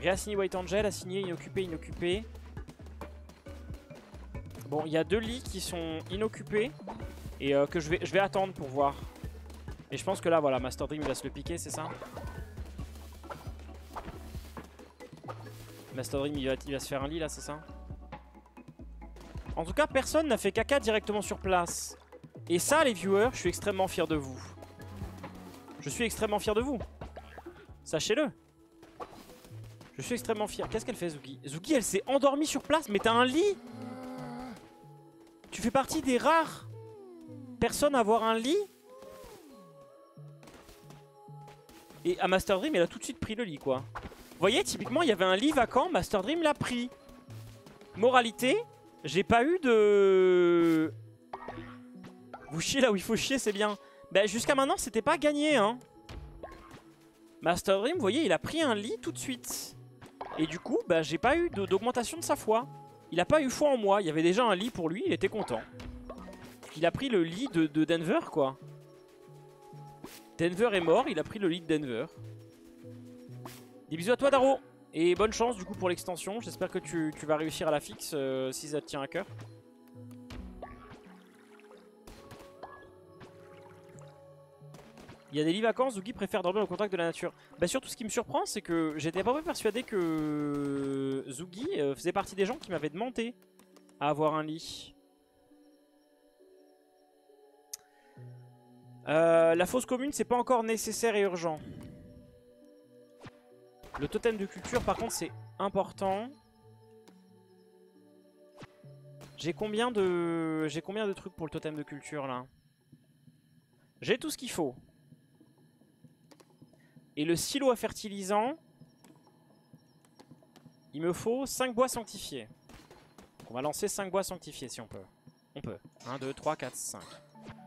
réassigner White Angel, assigner inoccupé, inoccupé. Bon, il y a deux lits qui sont inoccupés. Et euh, que je vais, je vais attendre pour voir. Et je pense que là, voilà, Master Dream il va se le piquer, c'est ça? Master Dream il va, se faire un lit là, c'est ça en tout cas, personne n'a fait caca directement sur place. Et ça, les viewers, je suis extrêmement fier de vous. Je suis extrêmement fier de vous. Sachez-le. Je suis extrêmement fier. Qu'est-ce qu'elle fait, Zugi Zugi, elle s'est endormie sur place, mais t'as un lit? Tu fais partie des rares personnes à avoir un lit? Et à Master Dream, elle a tout de suite pris le lit, quoi. Voyez, typiquement, il y avait un lit vacant, Master Dream l'a pris. Moralité, j'ai pas eu de... Vous chiez là où il faut chier, c'est bien. Bah, jusqu'à maintenant, c'était pas gagné, hein. Master Dream, vous voyez, il a pris un lit tout de suite. Et du coup, bah, j'ai pas eu d'augmentation de sa foi. Il a pas eu foi en moi. Il y avait déjà un lit pour lui, il était content. Il a pris le lit de Denver, quoi. Denver est mort, il a pris le lit de Denver. Des bisous à toi, Daro. Et bonne chance du coup pour l'extension. J'espère que tu, vas réussir à la fixe euh, si ça te tient à cœur. Il y a des lits vacances, Zugi préfère dormir au contact de la nature. Bah surtout ce qui me surprend c'est que j'étais pas persuadé que Zugi euh, faisait partie des gens qui m'avaient demandé à avoir un lit. Euh, la fosse commune c'est pas encore nécessaire et urgent. Le totem de culture, par contre, c'est important. J'ai combien de j'ai combien de trucs pour le totem de culture là? J'ai tout ce qu'il faut. Et le silo à fertilisant, il me faut 5 bois sanctifiés. On va lancer 5 bois sanctifiés si on peut. On peut. 1, 2, 3, 4, 5.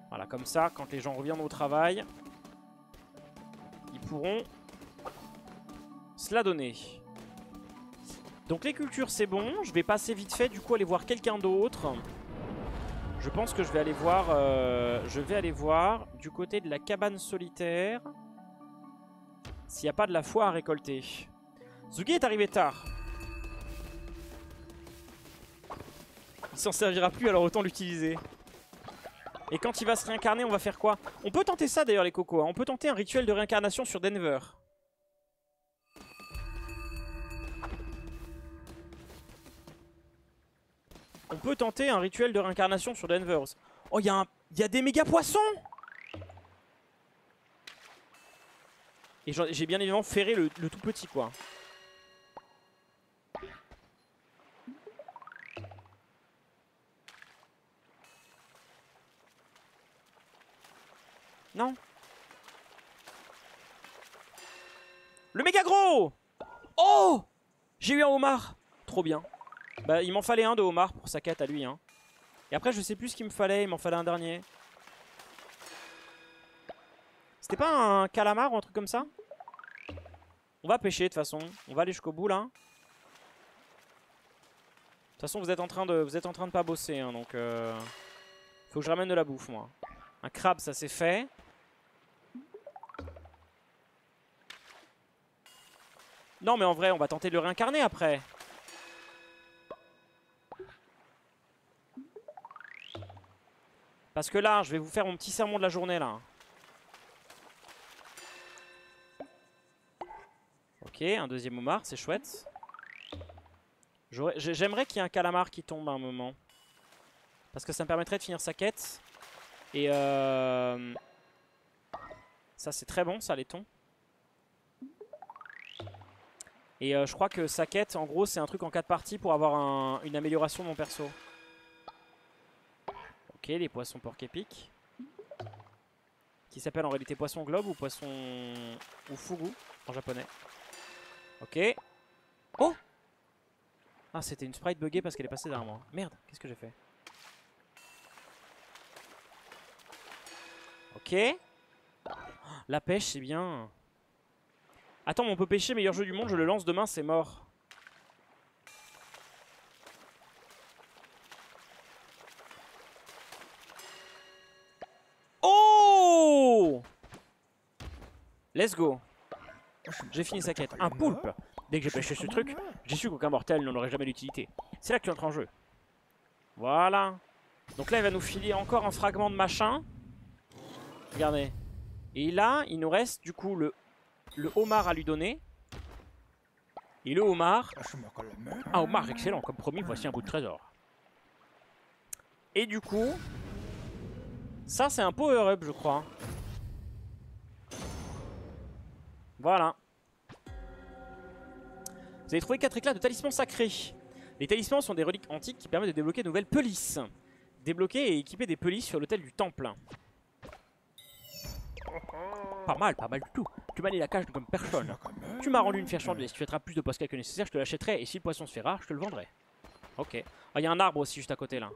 Voilà, comme ça, quand les gens reviennent au travail, ils pourront se la donner. Donc les cultures, c'est bon. Je vais passer vite fait, du coup, aller voir quelqu'un d'autre. Je pense que je vais aller voir... Euh, je vais aller voir du côté de la cabane solitaire s'il n'y a pas de la foi à récolter. Zugi est arrivé tard. Il s'en servira plus, alors autant l'utiliser. Et quand il va se réincarner, on va faire quoi? On peut tenter ça d'ailleurs les cocos. Hein. On peut tenter un rituel de réincarnation sur Denver. On peut tenter un rituel de réincarnation sur Denver. Oh, il y, y, a des méga poissons Et j'ai bien évidemment ferré le, le tout petit quoi. Non? Le méga gros Oh J'ai eu un homard Trop bien. Bah il m'en fallait un de homard pour sa quête à lui. Hein. Et après je sais plus ce qu'il me fallait, il m'en fallait un dernier. C'était pas un calamar ou un truc comme ça? On va pêcher de toute façon. On va aller jusqu'au bout là. De toute façon vous êtes en train de vous êtes en train de pas bosser hein, donc euh, faut que je ramène de la bouffe moi. Un crabe ça c'est fait. Non, mais en vrai, on va tenter de le réincarner après. Parce que là, je vais vous faire mon petit sermon de la journée, là. Ok, un deuxième homard, c'est chouette. J'aimerais qu'il y ait un calamar qui tombe à un moment. Parce que ça me permettrait de finir sa quête. Et euh... Ça, c'est très bon, ça, les tons. Et euh, je crois que sa quête, en gros, c'est un truc en 4 parties pour avoir une amélioration de mon perso. Ok, les poissons porc épiques. Qui s'appelle en réalité poisson globe ou poisson... ou fugu en japonais. Ok. Oh Ah, c'était une sprite buggée parce qu'elle est passée derrière moi. Merde, qu'est-ce que j'ai fait? Ok. La pêche, c'est bien. Attends, mais on peut pêcher meilleur jeu du monde, je le lance demain, c'est mort. Oh Let's go. J'ai fini sa quête. Un poulpe Dès que j'ai pêché ce truc, j'ai su qu'aucun mortel n'en aurait jamais d'utilité. C'est là que tu entres en jeu. Voilà. Donc là, il va nous filer encore un fragment de machin. Regardez. Et là, il nous reste du coup le le homard à lui donner. Et le homard... Un homard excellent, comme promis, voici un bout de trésor. Et du coup... Ça, c'est un power-up, je crois. Voilà. Vous avez trouvé 4 éclats de talismans sacrés. Les talismans sont des reliques antiques qui permettent de débloquer de nouvelles pelisses. Débloquer et équiper des pelisses sur l'hôtel du temple. Pas mal, pas mal du tout. Tu m'as la cage comme personne. Tu m'as rendu une fière chandelle. Si tu feras plus de posca que nécessaire, je te l'achèterai. Et si le poisson se fait rare, je te le vendrai. Ok. Ah, il y a un arbre aussi juste à côté là.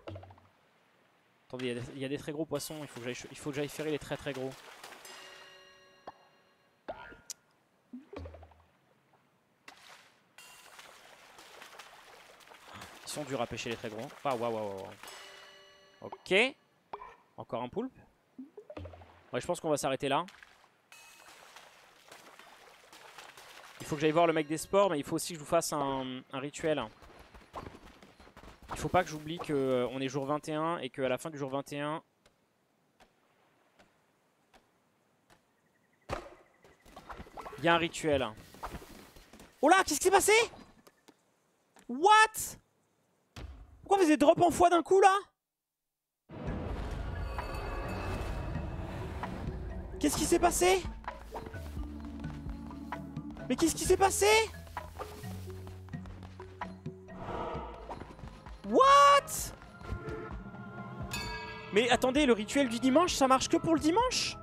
Attendez, il y, a des très gros poissons. Il faut que j'aille ferrer les très très gros. Ils sont durs à pêcher les très gros. Ah, waouh, waouh, waouh. Ok. Encore un poulpe. Ouais, je pense qu'on va s'arrêter là. Il faut que j'aille voir le mec des sports, mais il faut aussi que je vous fasse un, rituel. Il faut pas que j'oublie qu'on euh, est jour 21 et qu'à la fin du jour 21... Il y a un rituel. Oh là, qu'est-ce qui s'est passé? What? Pourquoi vous êtes drop en foi d'un coup là Qu'est-ce qui s'est passé Mais qu'est-ce qui s'est passé What Mais attendez, le rituel du dimanche, ça marche que pour le dimanche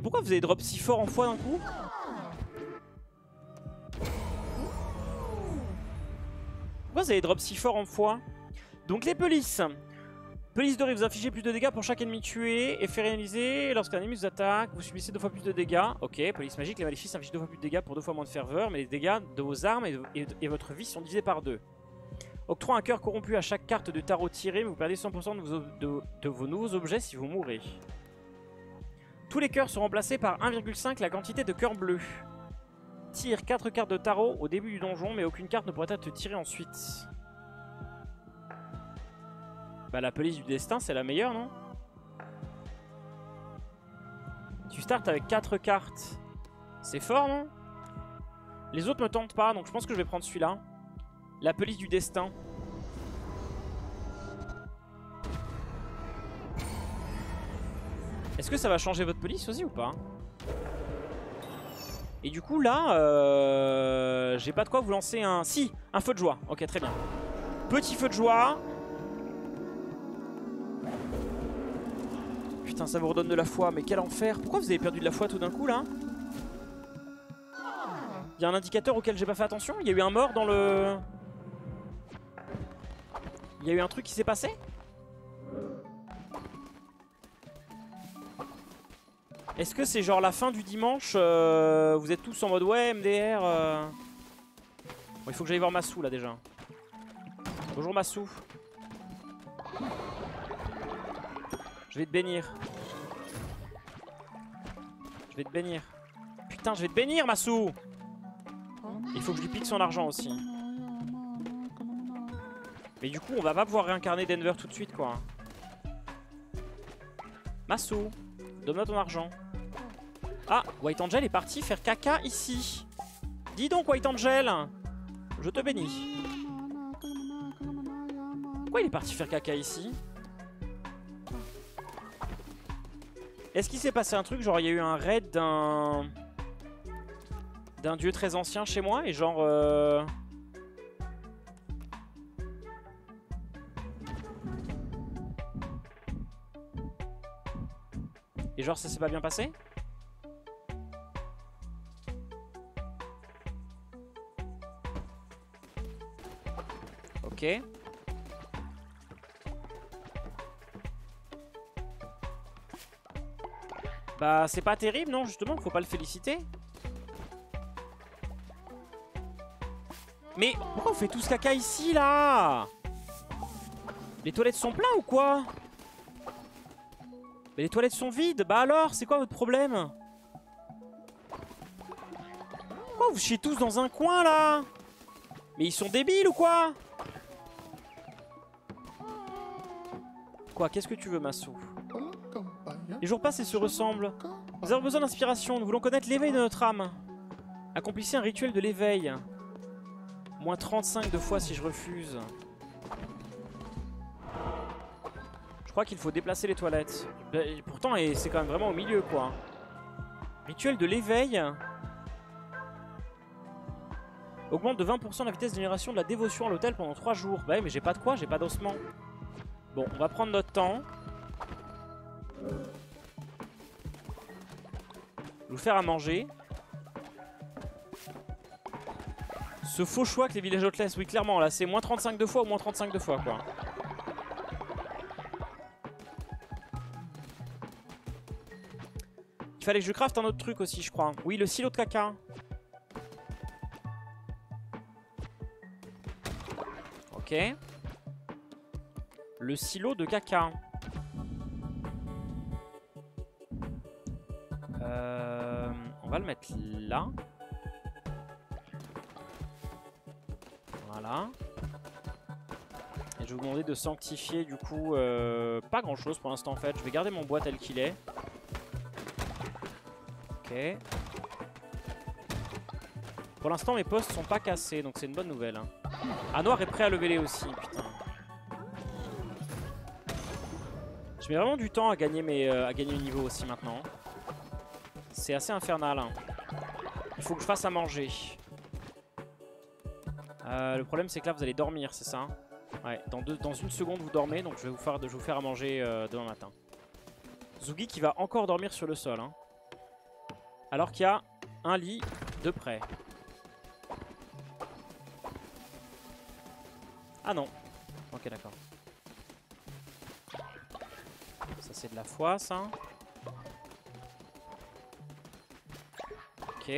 Mais pourquoi vous avez drop si fort en foi d'un coup Pourquoi vous avez drop si fort en foi Donc les polices. Police dorée, vous infligez plus de dégâts pour chaque ennemi tué et fait réaliser lorsqu'un ennemi vous attaque, vous subissez deux fois plus de dégâts. Ok, police magique, les maléfices infligent deux fois plus de dégâts pour deux fois moins de ferveur, mais les dégâts de vos armes et, votre vie sont divisés par deux. Octroie un cœur corrompu à chaque carte de tarot tirée, mais vous perdez 100% de vos, de vos nouveaux objets si vous mourrez. Tous les cœurs sont remplacés par 1,5 la quantité de cœurs bleus. Tire 4 cartes de tarot au début du donjon, mais aucune carte ne pourra être tirée ensuite. Bah la police du destin c'est la meilleure non? Tu startes avec 4 cartes. C'est fort non? Les autres me tentent pas donc je pense que je vais prendre celui-là. La police du destin. Est-ce que ça va changer votre police aussi ou pas Et du coup là, euh, j'ai pas de quoi vous lancer un... Si, un feu de joie. Ok, très bien. Petit feu de joie. Putain, ça vous redonne de la foi, mais quel enfer. Pourquoi vous avez perdu de la foi tout d'un coup là? Il y a un indicateur auquel j'ai pas fait attention? Il y a eu un mort dans le... Il y a eu un truc qui s'est passé? Est-ce que c'est genre la fin du dimanche euh, Vous êtes tous en mode ouais MDR euh. Bon, il faut que j'aille voir Massou là déjà. Bonjour Massou. Je vais te bénir. Je vais te bénir. Putain, je vais te bénir Massou Il faut que je lui pique son argent aussi. Mais du coup, on va pas pouvoir réincarner Denver tout de suite quoi. Massou, donne-moi ton argent. Ah, White Angel est parti faire caca ici. Dis donc, White Angel, je te bénis. Pourquoi il est parti faire caca ici? Est-ce qu'il s'est passé un truc Genre, il y a eu un raid d'un. d'un dieu très ancien chez moi et genre. euh, Et genre, ça s'est pas bien passé? Bah c'est pas terrible non justement, faut pas le féliciter. Mais pourquoi on fait tout ce caca ici là? Les toilettes sont pleines ou quoi? Mais les toilettes sont vides, bah alors c'est quoi votre problème? Pourquoi vous chiez tous dans un coin là? Mais ils sont débiles ou quoi? Quoi Qu'est-ce que tu veux Massou Les jours passent et se ressemblent. Nous avons besoin d'inspiration, nous voulons connaître l'éveil de notre âme. Accomplissez un rituel de l'éveil. Moins 35 de fois si je refuse. Je crois qu'il faut déplacer les toilettes. Et pourtant, et c'est quand même vraiment au milieu, quoi. Rituel de l'éveil. Augmente de 20% la vitesse de génération de la dévotion à l'hôtel pendant 3 jours. Bah oui, mais j'ai pas de quoi, j'ai pas d'ossement. Bon, on va prendre notre temps. Vous faire à manger. Ce faux choix que les villageois te laissent, oui clairement là c'est moins 35 de fois ou moins 35 de fois quoi. Il fallait que je craft un autre truc aussi je crois. Oui le silo de caca. Ok. Le silo de caca. Euh, on va le mettre là. Voilà. Et je vais vous demander de sanctifier du coup euh, pas grand chose pour l'instant en fait. Je vais garder mon bois tel qu'il est. Ok. Pour l'instant mes postes sont pas cassés donc c'est une bonne nouvelle. hein. Ah noir est prêt à lever les aussi, putain. Mets vraiment du temps à gagner, mes, euh, à gagner le niveau aussi maintenant. C'est assez infernal. hein. Il faut que je fasse à manger. Euh, le problème c'est que là vous allez dormir, c'est ça Ouais, dans, deux- dans une seconde vous dormez, donc je vais vous faire, je vous faire à manger euh, demain matin. Zugi qui va encore dormir sur le sol. hein. Alors qu'il y a un lit de près. Ah non. Ok, d'accord. C'est de la foi, ça. Ok.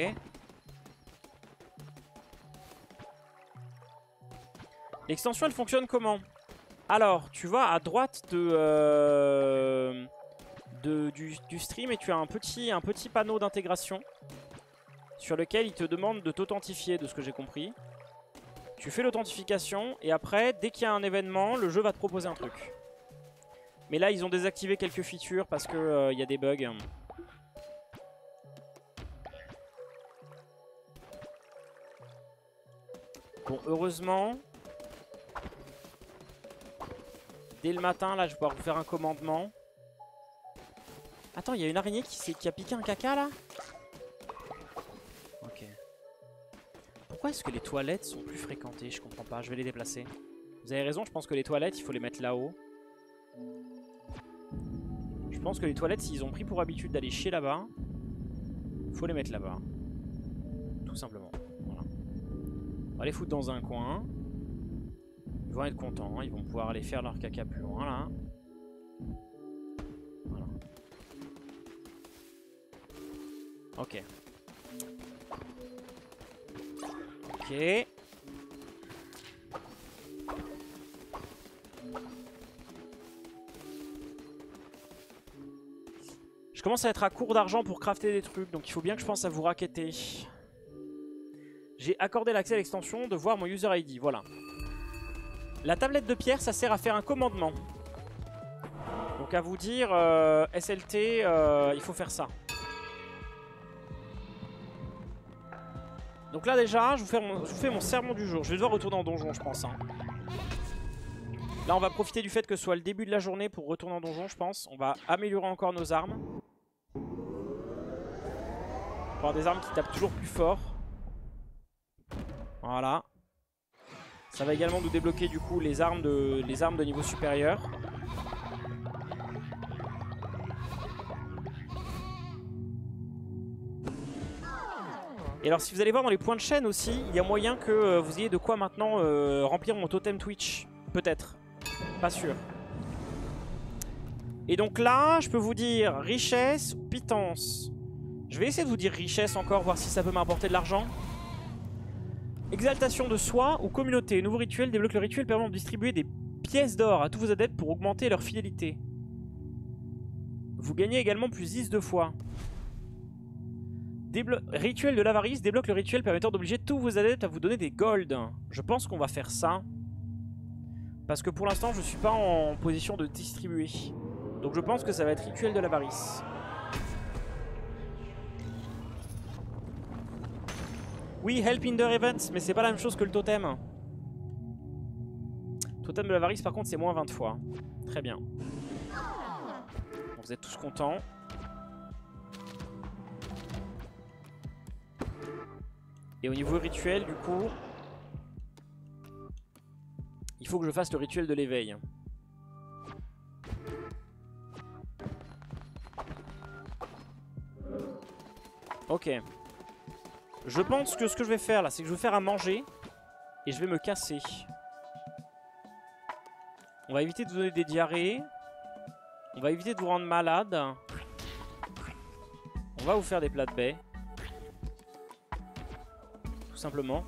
L'extension, elle fonctionne comment? Alors, tu vois, à droite de, euh, du, stream, et tu as un petit, un petit panneau d'intégration sur lequel il te demande de t'authentifier, de ce que j'ai compris. Tu fais l'authentification, et après, dès qu'il y a un événement, le jeu va te proposer un truc. Mais là, ils ont désactivé quelques features parce qu'il euh, y a des bugs. Bon, heureusement, dès le matin, là, je vais pouvoir vous faire un commandement. Attends, il y a une araignée qui, qui a piqué un caca, là? Ok. Pourquoi est-ce que les toilettes sont plus fréquentées? Je comprends pas, je vais les déplacer. Vous avez raison, je pense que les toilettes, il faut les mettre là-haut. Je pense que les toilettes, s'ils ont pris pour habitude d'aller chier là-bas, faut les mettre là-bas. Tout simplement. On va les foutre dans un coin. Ils vont être contents, ils vont pouvoir aller faire leur caca plus loin là. Voilà. Ok. Ok. Je commence à être à court d'argent pour crafter des trucs, donc il faut bien que je pense à vous raqueter. J'ai accordé l'accès à l'extension de voir mon user ID, voilà. La tablette de pierre, ça sert à faire un commandement. Donc à vous dire, euh, SLT, euh, il faut faire ça. Donc là déjà, je vous, fais mon, je du jour. Je vais devoir retourner en donjon, je pense. Hein. Là, on va profiter du fait que ce soit le début de la journée pour retourner en donjon, je pense. On va améliorer encore nos armes. Avoir des armes qui tapent toujours plus fort. Voilà. Ça va également nous débloquer du coup les armes de, les armes de niveau supérieur. Et alors si vous allez voir dans les points de chaîne aussi, il y a moyen que euh, vous ayez de quoi maintenant euh, remplir mon totem Twitch. Peut-être. Pas sûr. Et donc là, je peux vous dire richesse ou pitance. Je vais essayer de vous dire richesse encore, voir si ça peut m'apporter de l'argent. Exaltation de soi ou communauté. Nouveau rituel débloque le rituel permettant de distribuer des pièces d'or à tous vos adeptes pour augmenter leur fidélité. Vous gagnez également plus 10 de fois. Rituel de l'avarice débloque le rituel permettant d'obliger tous vos adeptes à vous donner des gold. Je pense qu'on va faire ça. Parce que pour l'instant, je suis pas en position de distribuer. Donc je pense que ça va être rituel de l'avarice. Oui, Help in the Events, mais c'est pas la même chose que le totem. Totem de l'avarice, par contre, c'est moins 20 fois. Très bien. vous êtes tous contents. Et au niveau rituel, du coup, il faut que je fasse le rituel de l'éveil. Ok. Je pense que ce que je vais faire là, c'est que je vais faire à manger. Et je vais me casser. On va éviter de vous donner des diarrhées. On va éviter de vous rendre malade. On va vous faire des plats de baie. Tout simplement.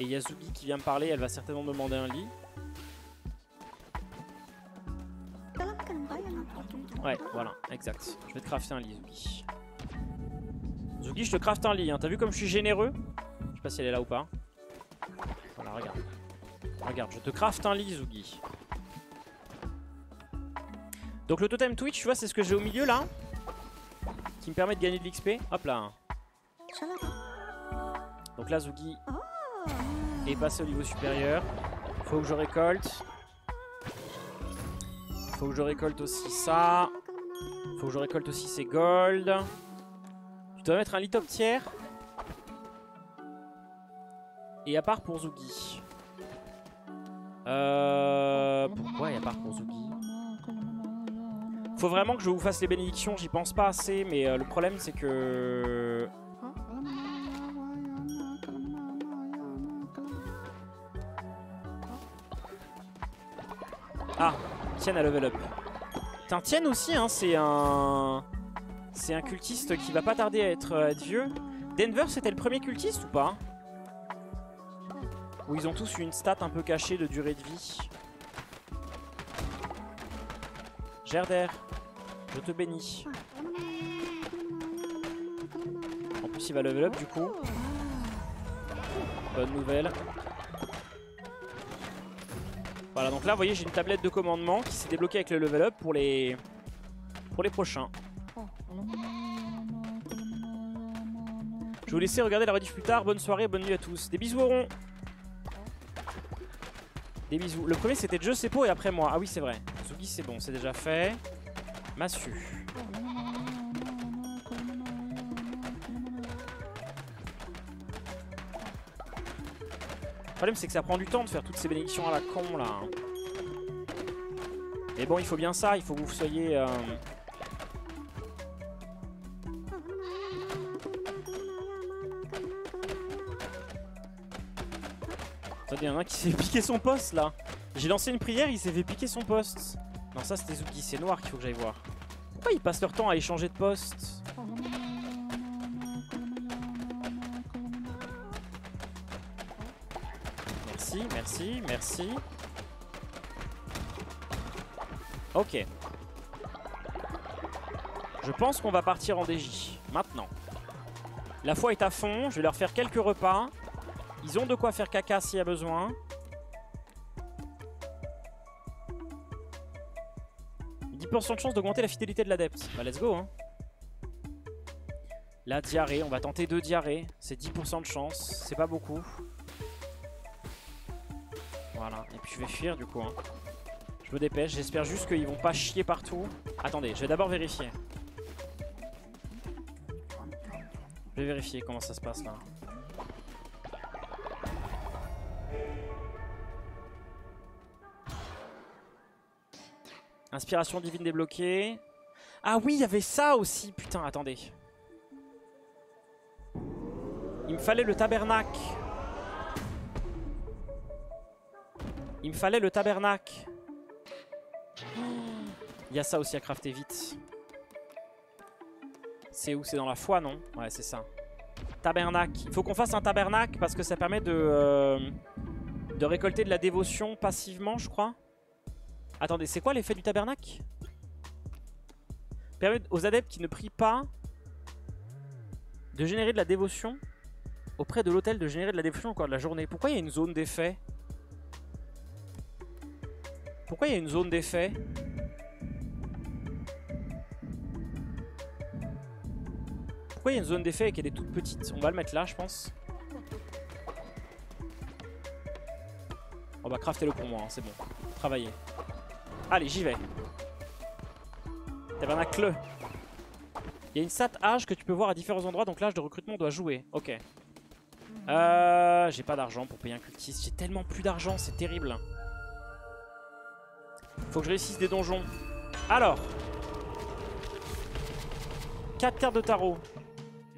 Et Yasugi qui vient me parler, elle va certainement me demander un lit. Ouais, voilà, exact. Je vais te crafter un lit, Zugi. Zugi, je te craft un lit. Hein. T'as vu comme je suis généreux Je sais pas si elle est là ou pas. Voilà, regarde. Regarde, je te craft un lit, Zugi. Donc le totem Twitch, tu vois, c'est ce que j'ai au milieu là. Qui me permet de gagner de l'XP. Hop là. Donc là, Zugi est passé au niveau supérieur. Faut que je récolte. Faut que je récolte aussi ça. Faut que je récolte aussi ces gold. Tu dois mettre un lit top tiers. Et à part pour Zugi. Euh... Pourquoi et à part pour Zugi Faut vraiment que je vous fasse les bénédictions, j'y pense pas assez, mais euh, le problème c'est que... Ah, Tienne a level up. Putain, Tienne aussi, hein, c'est un... C'est un cultiste qui va pas tarder à être, vieux. Denver, c'était le premier cultiste ou pas? Où ils ont tous une stat un peu cachée de durée de vie? Gerder, je te bénis. En plus, il va level up du coup. Bonne nouvelle. Voilà, donc là, vous voyez, j'ai une tablette de commandement qui s'est débloquée avec le level up pour les, pour les prochains. Je vais vous laisser regarder la rediff plus tard. Bonne soirée, bonne nuit à tous. Des bisous au rond. Des bisous. Le premier c'était Josepo et après moi. Ah oui c'est vrai. Zugi c'est bon, c'est déjà fait. Massu. Le problème c'est que ça prend du temps de faire toutes ces bénédictions à la con là. Mais bon il faut bien ça, il faut que vous soyez... euh, Attendez, il y en a un qui s'est piqué son poste là. J'ai lancé une prière, il s'est fait piquer son poste. Non, ça c'était Zuki, c'est noir qu'il faut que j'aille voir. Pourquoi ils passent leur temps à échanger de poste Merci, merci, merci. Ok. Je pense qu'on va partir en DJ. Maintenant. La foi est à fond, je vais leur faire quelques repas. Ils ont de quoi faire caca s'il y a besoin. « 10% de chance d'augmenter la fidélité de l'adepte. Bah let's go hein. La diarrhée, on va tenter deux diarrhées. C'est 10% de chance, c'est pas beaucoup. Voilà, et puis je vais fuir du coup. hein. Je me dépêche, j'espère juste qu'ils vont pas chier partout. Attendez, je vais d'abord vérifier. Je vais vérifier comment ça se passe là. Inspiration divine débloquée. Ah oui, il y avait ça aussi. Putain, attendez. Il me fallait le tabernacle. Il me fallait le tabernacle. Il y a ça aussi à crafter vite. C'est où? C'est dans la foi, non? Ouais, c'est ça. Tabernacle. Il faut qu'on fasse un tabernacle parce que ça permet de, euh, de récolter de la dévotion passivement, je crois. Attendez, c'est quoi l'effet du tabernacle? Permet aux adeptes qui ne prient pas de générer de la dévotion auprès de l'autel de générer de la dévotion au cours de la journée. Pourquoi il y a une zone d'effet? Pourquoi il y a une zone d'effet? Pourquoi il y a une zone d'effet et qu'elle est toute petite? On va le mettre là, je pense. On va crafter le pour moi, hein, c'est bon. Travailler. Allez, j'y vais. Tabernacle. Il y a une stat âge que tu peux voir à différents endroits, donc l'âge de recrutement doit jouer. Ok. Euh, j'ai pas d'argent pour payer un cultiste. J'ai tellement plus d'argent, c'est terrible. Faut que je réussisse des donjons. Alors. 4 cartes de tarot.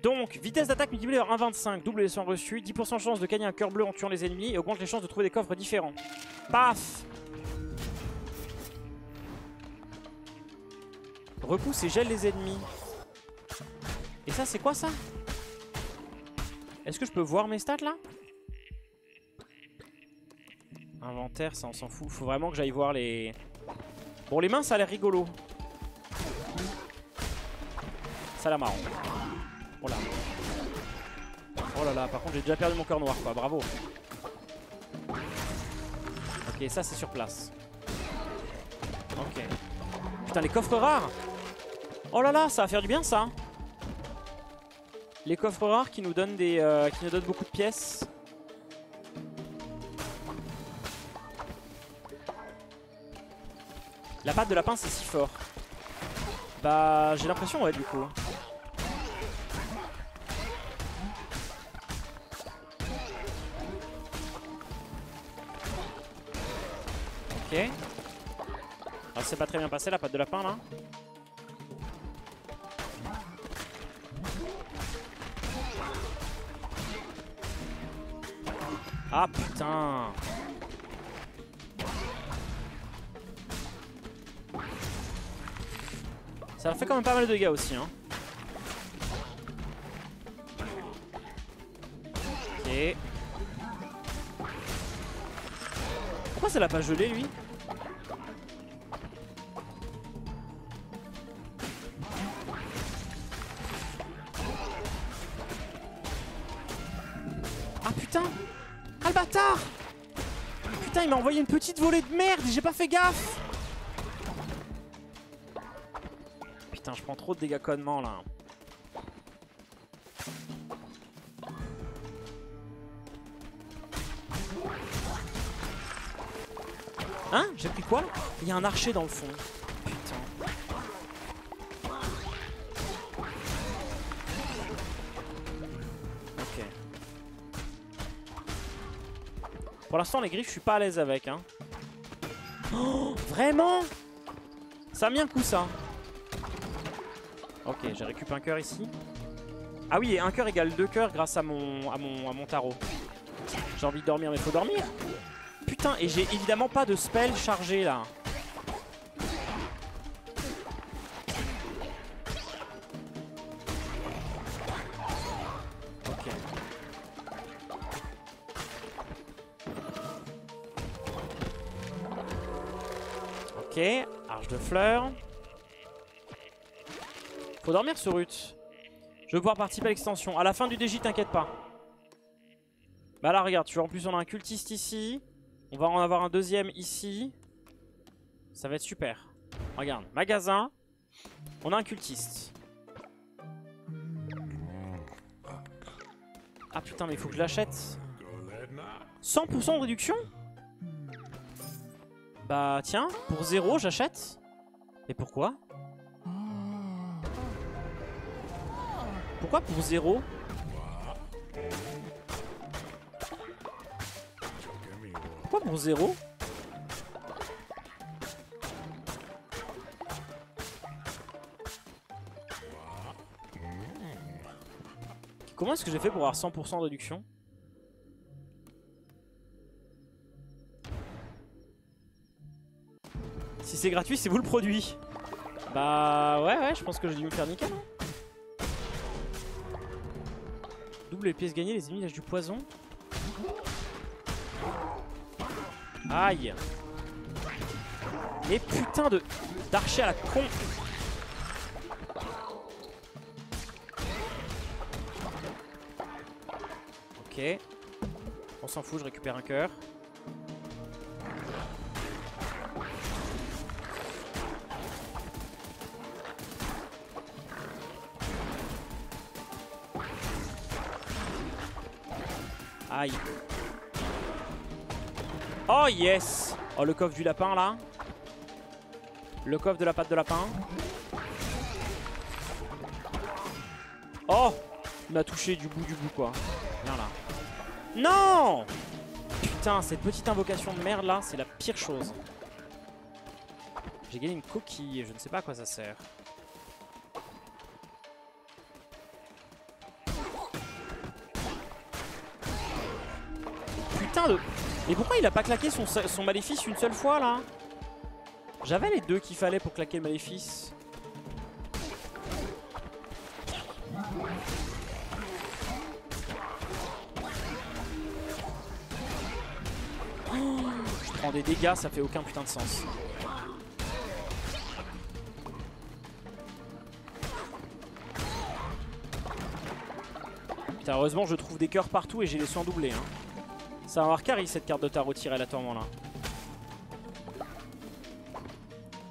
Donc, vitesse d'attaque multipliée par 1,25, double les soins reçus, 10% de chance de gagner un cœur bleu en tuant les ennemis et augmente les chances de trouver des coffres différents. Paf Repousse et gèle les ennemis. Et ça, c'est quoi ça? Est-ce que je peux voir mes stats là? Inventaire, ça on s'en fout. Faut vraiment que j'aille voir les... Bon, les mains, ça a l'air rigolo. Ça a l'air marrant. Oh là. Oh là là, par contre, j'ai déjà perdu mon cœur noir, quoi. Bravo. Ok, ça, c'est sur place. Ok. Putain, les coffres rares Oh là là, ça va faire du bien, ça Les coffres rares qui nous donnent, des, euh, qui nous donnent beaucoup de pièces. La patte de lapin, c'est si fort. Bah, j'ai l'impression, ouais, du coup. Ok. Alors, c'est pas très bien passé, la patte de lapin, là. Ah putain Ça fait quand même pas mal de dégâts aussi hein. Ok. Pourquoi ça l'a pas gelé lui? Envoyé une petite volée de merde j'ai pas fait gaffe. Putain je prends trop de dégâts connement là. Hein? J'ai pris quoi? Il y a un archer dans le fond. Pour l'instant les griffes je suis pas à l'aise avec hein. Oh, vraiment? Ça a mis un coup ça. Ok j'ai récupéré un cœur ici. Ah oui et un cœur égale deux cœurs grâce à mon, à mon, à mon tarot. J'ai envie de dormir mais faut dormir Putain, et j'ai évidemment pas de spell chargé là. De fleurs. Faut dormir sur Ruth. Je veux pouvoir participer à l'extension. À la fin du DJ, t'inquiète pas. Bah là, regarde, tu vois, en plus on a un cultiste ici. On va en avoir un deuxième ici. Ça va être super. Regarde, magasin. On a un cultiste. Ah putain, mais il faut que je l'achète. 100% de réduction? Bah tiens, pour 0 j'achète. Et pourquoi Pourquoi pour 0 Pourquoi pour 0 Comment est-ce que j'ai fait pour avoir 100% de réduction c'est gratuit, c'est vous le produit. Bah ouais, ouais, je pense que j'ai dû me faire nickel. hein. Double les pièces gagnées, les ennemis lâchent du poison. Aïe. Mais putain de d'archer à la con. Ok. On s'en fout, je récupère un cœur. Aïe. Oh yes Oh le coffre du lapin là. Le coffre de la patte de lapin. Oh Il m'a touché du bout du bout quoi. Viens là. Non Putain, cette petite invocation de merde là, c'est la pire chose. J'ai gagné une coquille, je ne sais pas à quoi ça sert. Mais pourquoi il a pas claqué son, son maléfice une seule fois là J'avais les deux qu'il fallait pour claquer le maléfice. Oh, je prends des dégâts, ça fait aucun putain de sens. Putain, heureusement je trouve des cœurs partout et j'ai les soins doublés. Hein. Ça va avoir carry cette carte de tarot tirée à tourment là.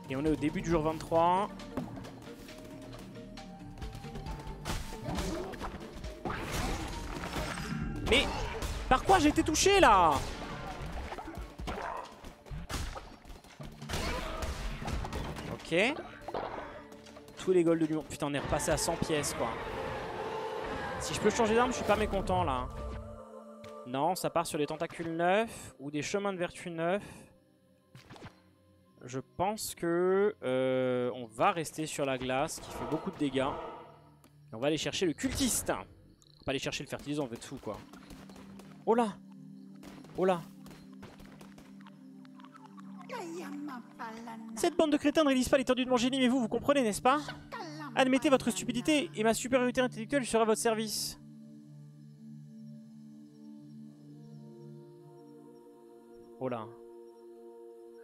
Et on est au début du jour 23. Mais par quoi j'ai été touché là? Ok. Tous les golds du monde. Putain, on est repassé à 100 pièces quoi. Si je peux changer d'arme, je suis pas mécontent là. Non, ça part sur les tentacules neufs ou des chemins de vertu neufs. Je pense que euh, on va rester sur la glace qui fait beaucoup de dégâts. On va aller chercher le cultiste. On va pas aller chercher le fertilisant, on va être fou quoi. Oh là Oh là. Cette bande de crétins ne réalise pas l'étendue de mon génie, mais vous, vous comprenez, n'est-ce pas? Admettez votre stupidité et ma supériorité intellectuelle sera à votre service.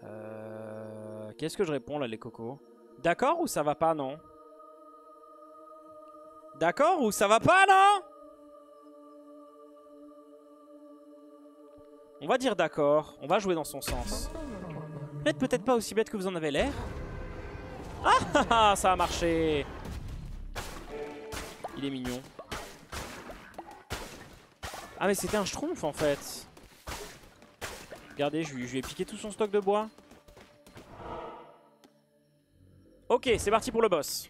Euh... Qu'est-ce que je réponds là, les cocos? D'accord ou ça va pas, non? D'accord ou ça va pas, non? On va dire d'accord. On va jouer dans son sens. Vous n'êtes peut-être pas aussi bête que vous en avez l'air. Ah, ah ah ça a marché Il est mignon. Ah mais c'était un schtroumpf en fait. Regardez, je lui, ai piqué tout son stock de bois. Ok, c'est parti pour le boss.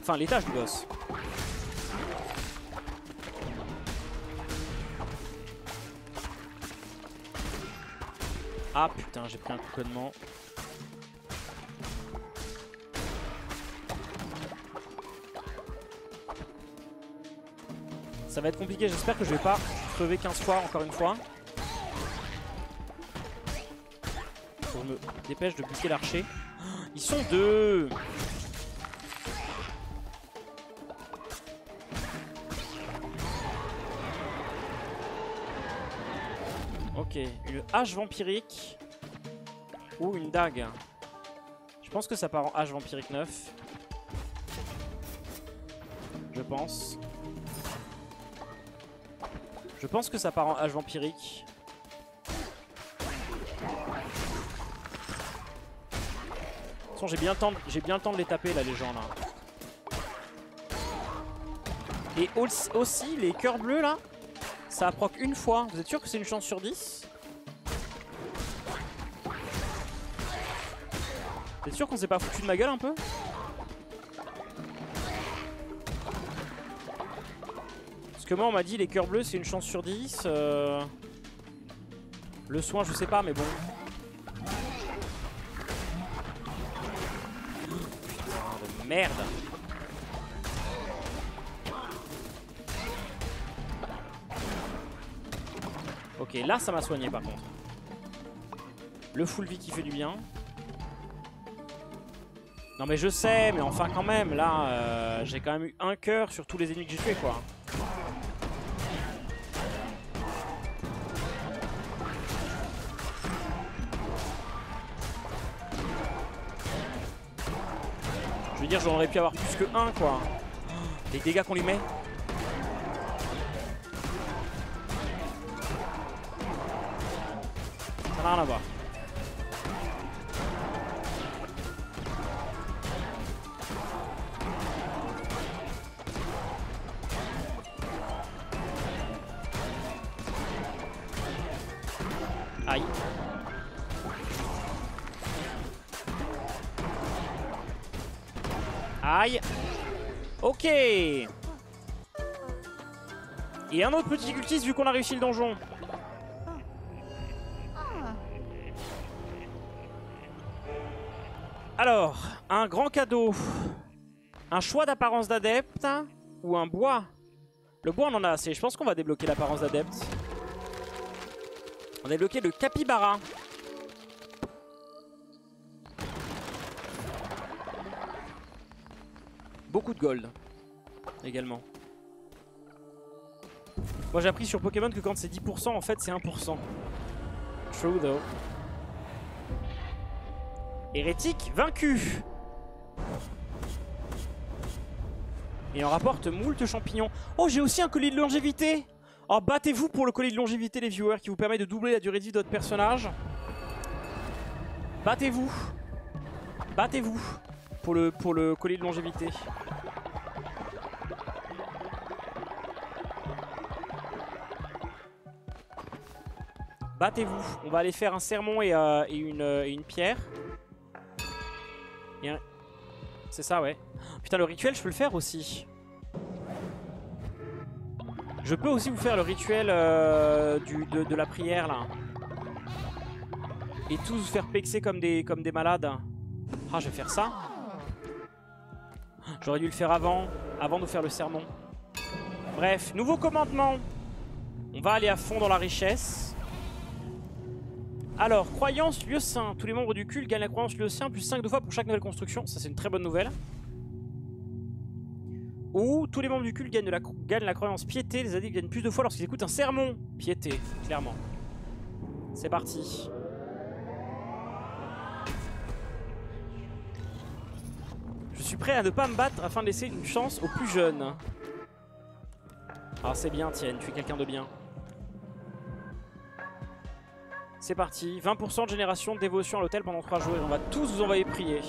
Enfin, l'étage du boss. Ah putain, j'ai pris un couponnement. Ça va être compliqué, j'espère que je vais pas crever 15 fois encore une fois. Faut je me dépêche de buter l'archer. Ils sont deux Ok, une hache vampirique ou une dague. Je pense que ça part en hache vampirique 9. Je pense. Je pense que ça part en hache vampirique. j'ai bien le temps de les taper là les gens là. Et aussi les cœurs bleus là, ça proc une fois. Vous êtes sûr que c'est une chance sur 10 Vous êtes sûr qu'on s'est pas foutu de ma gueule un peu? Que moi on m'a dit les cœurs bleus c'est une chance sur 10. Euh, le soin je sais pas mais bon. Putain de merde Ok, là ça m'a soigné par contre. Le full vie qui fait du bien. Non mais je sais, mais enfin quand même, là, euh, j'ai quand même eu un cœur sur tous les ennemis que j'ai tués, quoi. Dire, j'en aurais pu avoir plus que un, quoi. Les dégâts qu'on lui met. rien à voir. Ok. Et un autre petit cultiste vu qu'on a réussi le donjon. Alors, un grand cadeau. Un choix d'apparence d'adepte ou un bois Le bois, on en a assez. Je pense qu'on va débloquer l'apparence d'adepte. On a débloqué le capybara. Beaucoup de gold également. Moi j'ai appris sur Pokémon que quand c'est 10% en fait c'est 1%. True though. Hérétique vaincu Et on rapporte moult champignons. Oh, j'ai aussi un colis de longévité Oh, battez-vous pour le colis de longévité, les viewers, qui vous permet de doubler la durée de vie de votre personnage. Battez-vous Battez-vous pour le, pour le colis de longévité. Battez-vous. On va aller faire un sermon et, euh, une, euh, une pierre. C'est ça, ouais. Putain, le rituel, je peux le faire aussi. Je peux aussi vous faire le rituel euh, de, la prière, là. Et tous vous faire pexer comme des, comme des malades. Ah, je vais faire ça. J'aurais dû le faire avant, avant de faire le sermon. Bref, nouveau commandement. On va aller à fond dans la richesse. Alors, croyance lieu saint. Tous les membres du culte gagnent la croyance lieu saint plus 5 de fois pour chaque nouvelle construction. Ça, c'est une très bonne nouvelle. Ou tous les membres du culte gagnent, la, croyance piété. Les adeptes gagnent plus de fois lorsqu'ils écoutent un sermon. Piété, clairement. C'est parti. Je suis prêt à ne pas me battre afin de laisser une chance aux plus jeunes. Ah c'est bien Tienne, tu es quelqu'un de bien. C'est parti, 20% de génération de dévotion à l'hôtel pendant 3 jours et on va tous vous envoyer prier.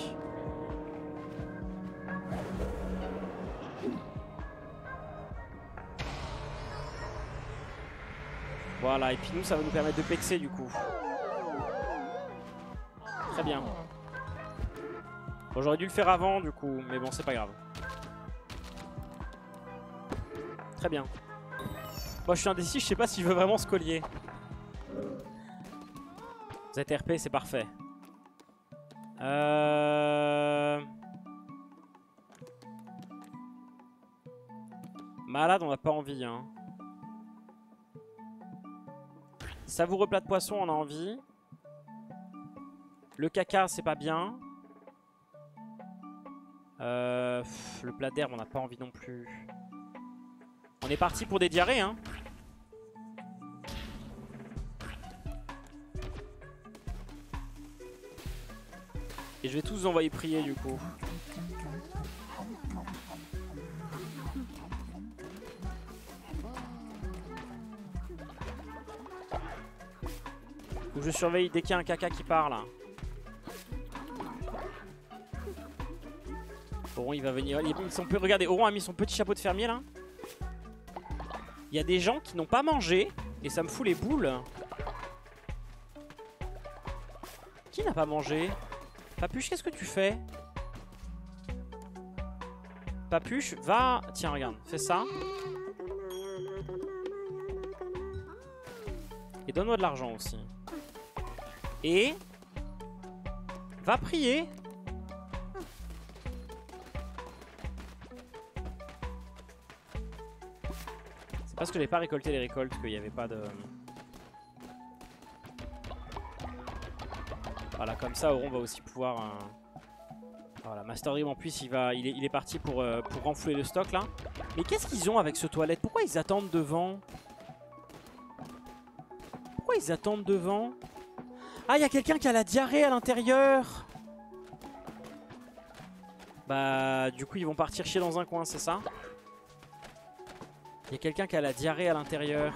Voilà, et puis nous ça va nous permettre de pexer du coup. Très bien. Bon, j'aurais dû le faire avant du coup, mais bon, c'est pas grave. Très bien. Moi, je suis indécis, je sais pas si je veux vraiment ce collier. ZRP, c'est parfait. Euh... Malade, on n'a pas envie. Hein. Savoureux plat de poisson, on a envie. Le caca, c'est pas bien. Euh, le plat d'herbe, on n'a pas envie non plus. On est parti pour des diarrhées, hein. Et je vais tous envoyer prier du coup. Je surveille dès qu'il y a un caca qui parle. Oron il va venir. Regardez, Oron a mis son petit chapeau de fermier là. Il y a des gens qui n'ont pas mangé et ça me fout les boules. Qui n'a pas mangé? Papuche, qu'est-ce que tu fais Papuche, va... Tiens, regarde, fais ça. Et donne-moi de l'argent aussi. Et... Va prier parce que j'ai pas récolté les récoltes qu'il n'y avait pas de... Voilà, comme ça, Auron va aussi pouvoir... Euh, voilà, Master Dream en plus, il, va... il, est, parti pour, euh, pour renflouer le stock là. Mais qu'est-ce qu'ils ont avec ce toilette? Pourquoi ils attendent devant? Pourquoi ils attendent devant? Ah, il y a quelqu'un qui a la diarrhée à l'intérieur! Bah, du coup, ils vont partir chier dans un coin, c'est ça? Il y a quelqu'un qui a la diarrhée à l'intérieur.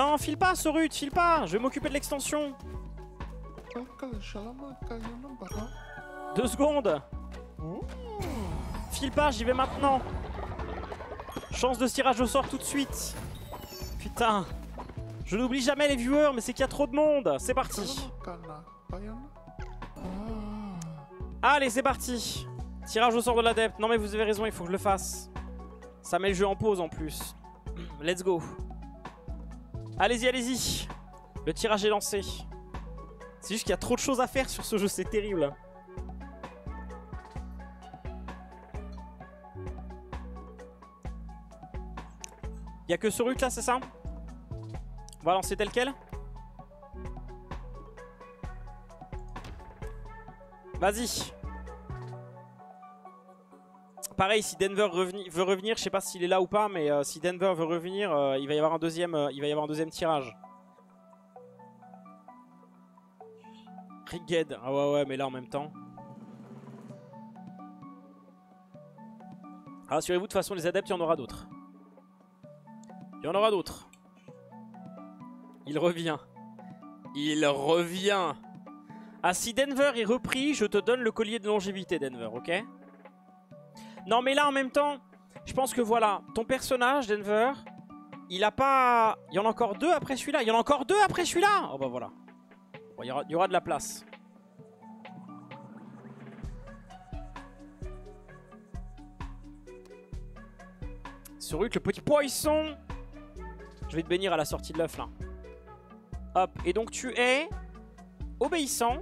Non, file pas, Sorut, file pas. Je vais m'occuper de l'extension. Deux secondes. File pas, j'y vais maintenant. Chance de tirage au sort tout de suite. Putain. Je n'oublie jamais les viewers, mais c'est qu'il y a trop de monde. C'est parti. Allez, c'est parti. Tirage au sort de l'adepte. Non mais vous avez raison, il faut que je le fasse. Ça met le jeu en pause en plus. Let's go. Allez-y, allez-y. Le tirage est lancé. C'est juste qu'il y a trop de choses à faire sur ce jeu, c'est terrible. Il y a que ce route là, c'est ça On va lancer tel quel Vas-y. Pareil, si Denver veut revenir, je sais pas s'il est là ou pas, mais euh, si Denver veut revenir, euh, il va y avoir un deuxième, euh, il va y avoir un deuxième tirage. Rigged, ah ouais ouais, mais là en même temps. Rassurez-vous, de toute façon, les adeptes, il y en aura d'autres. Il y en aura d'autres. Il revient. Il revient. Ah, si Denver est repris, je te donne le collier de longévité, Denver, ok? Non, mais là, en même temps, je pense que voilà, ton personnage, Denver, il a pas... Il y en a encore deux après celui-là Il y en a encore deux après celui-là Oh bah voilà. il, y aura, de la place. Sur le petit poisson Je vais te bénir à la sortie de l'œuf là. Hop, et donc tu es obéissant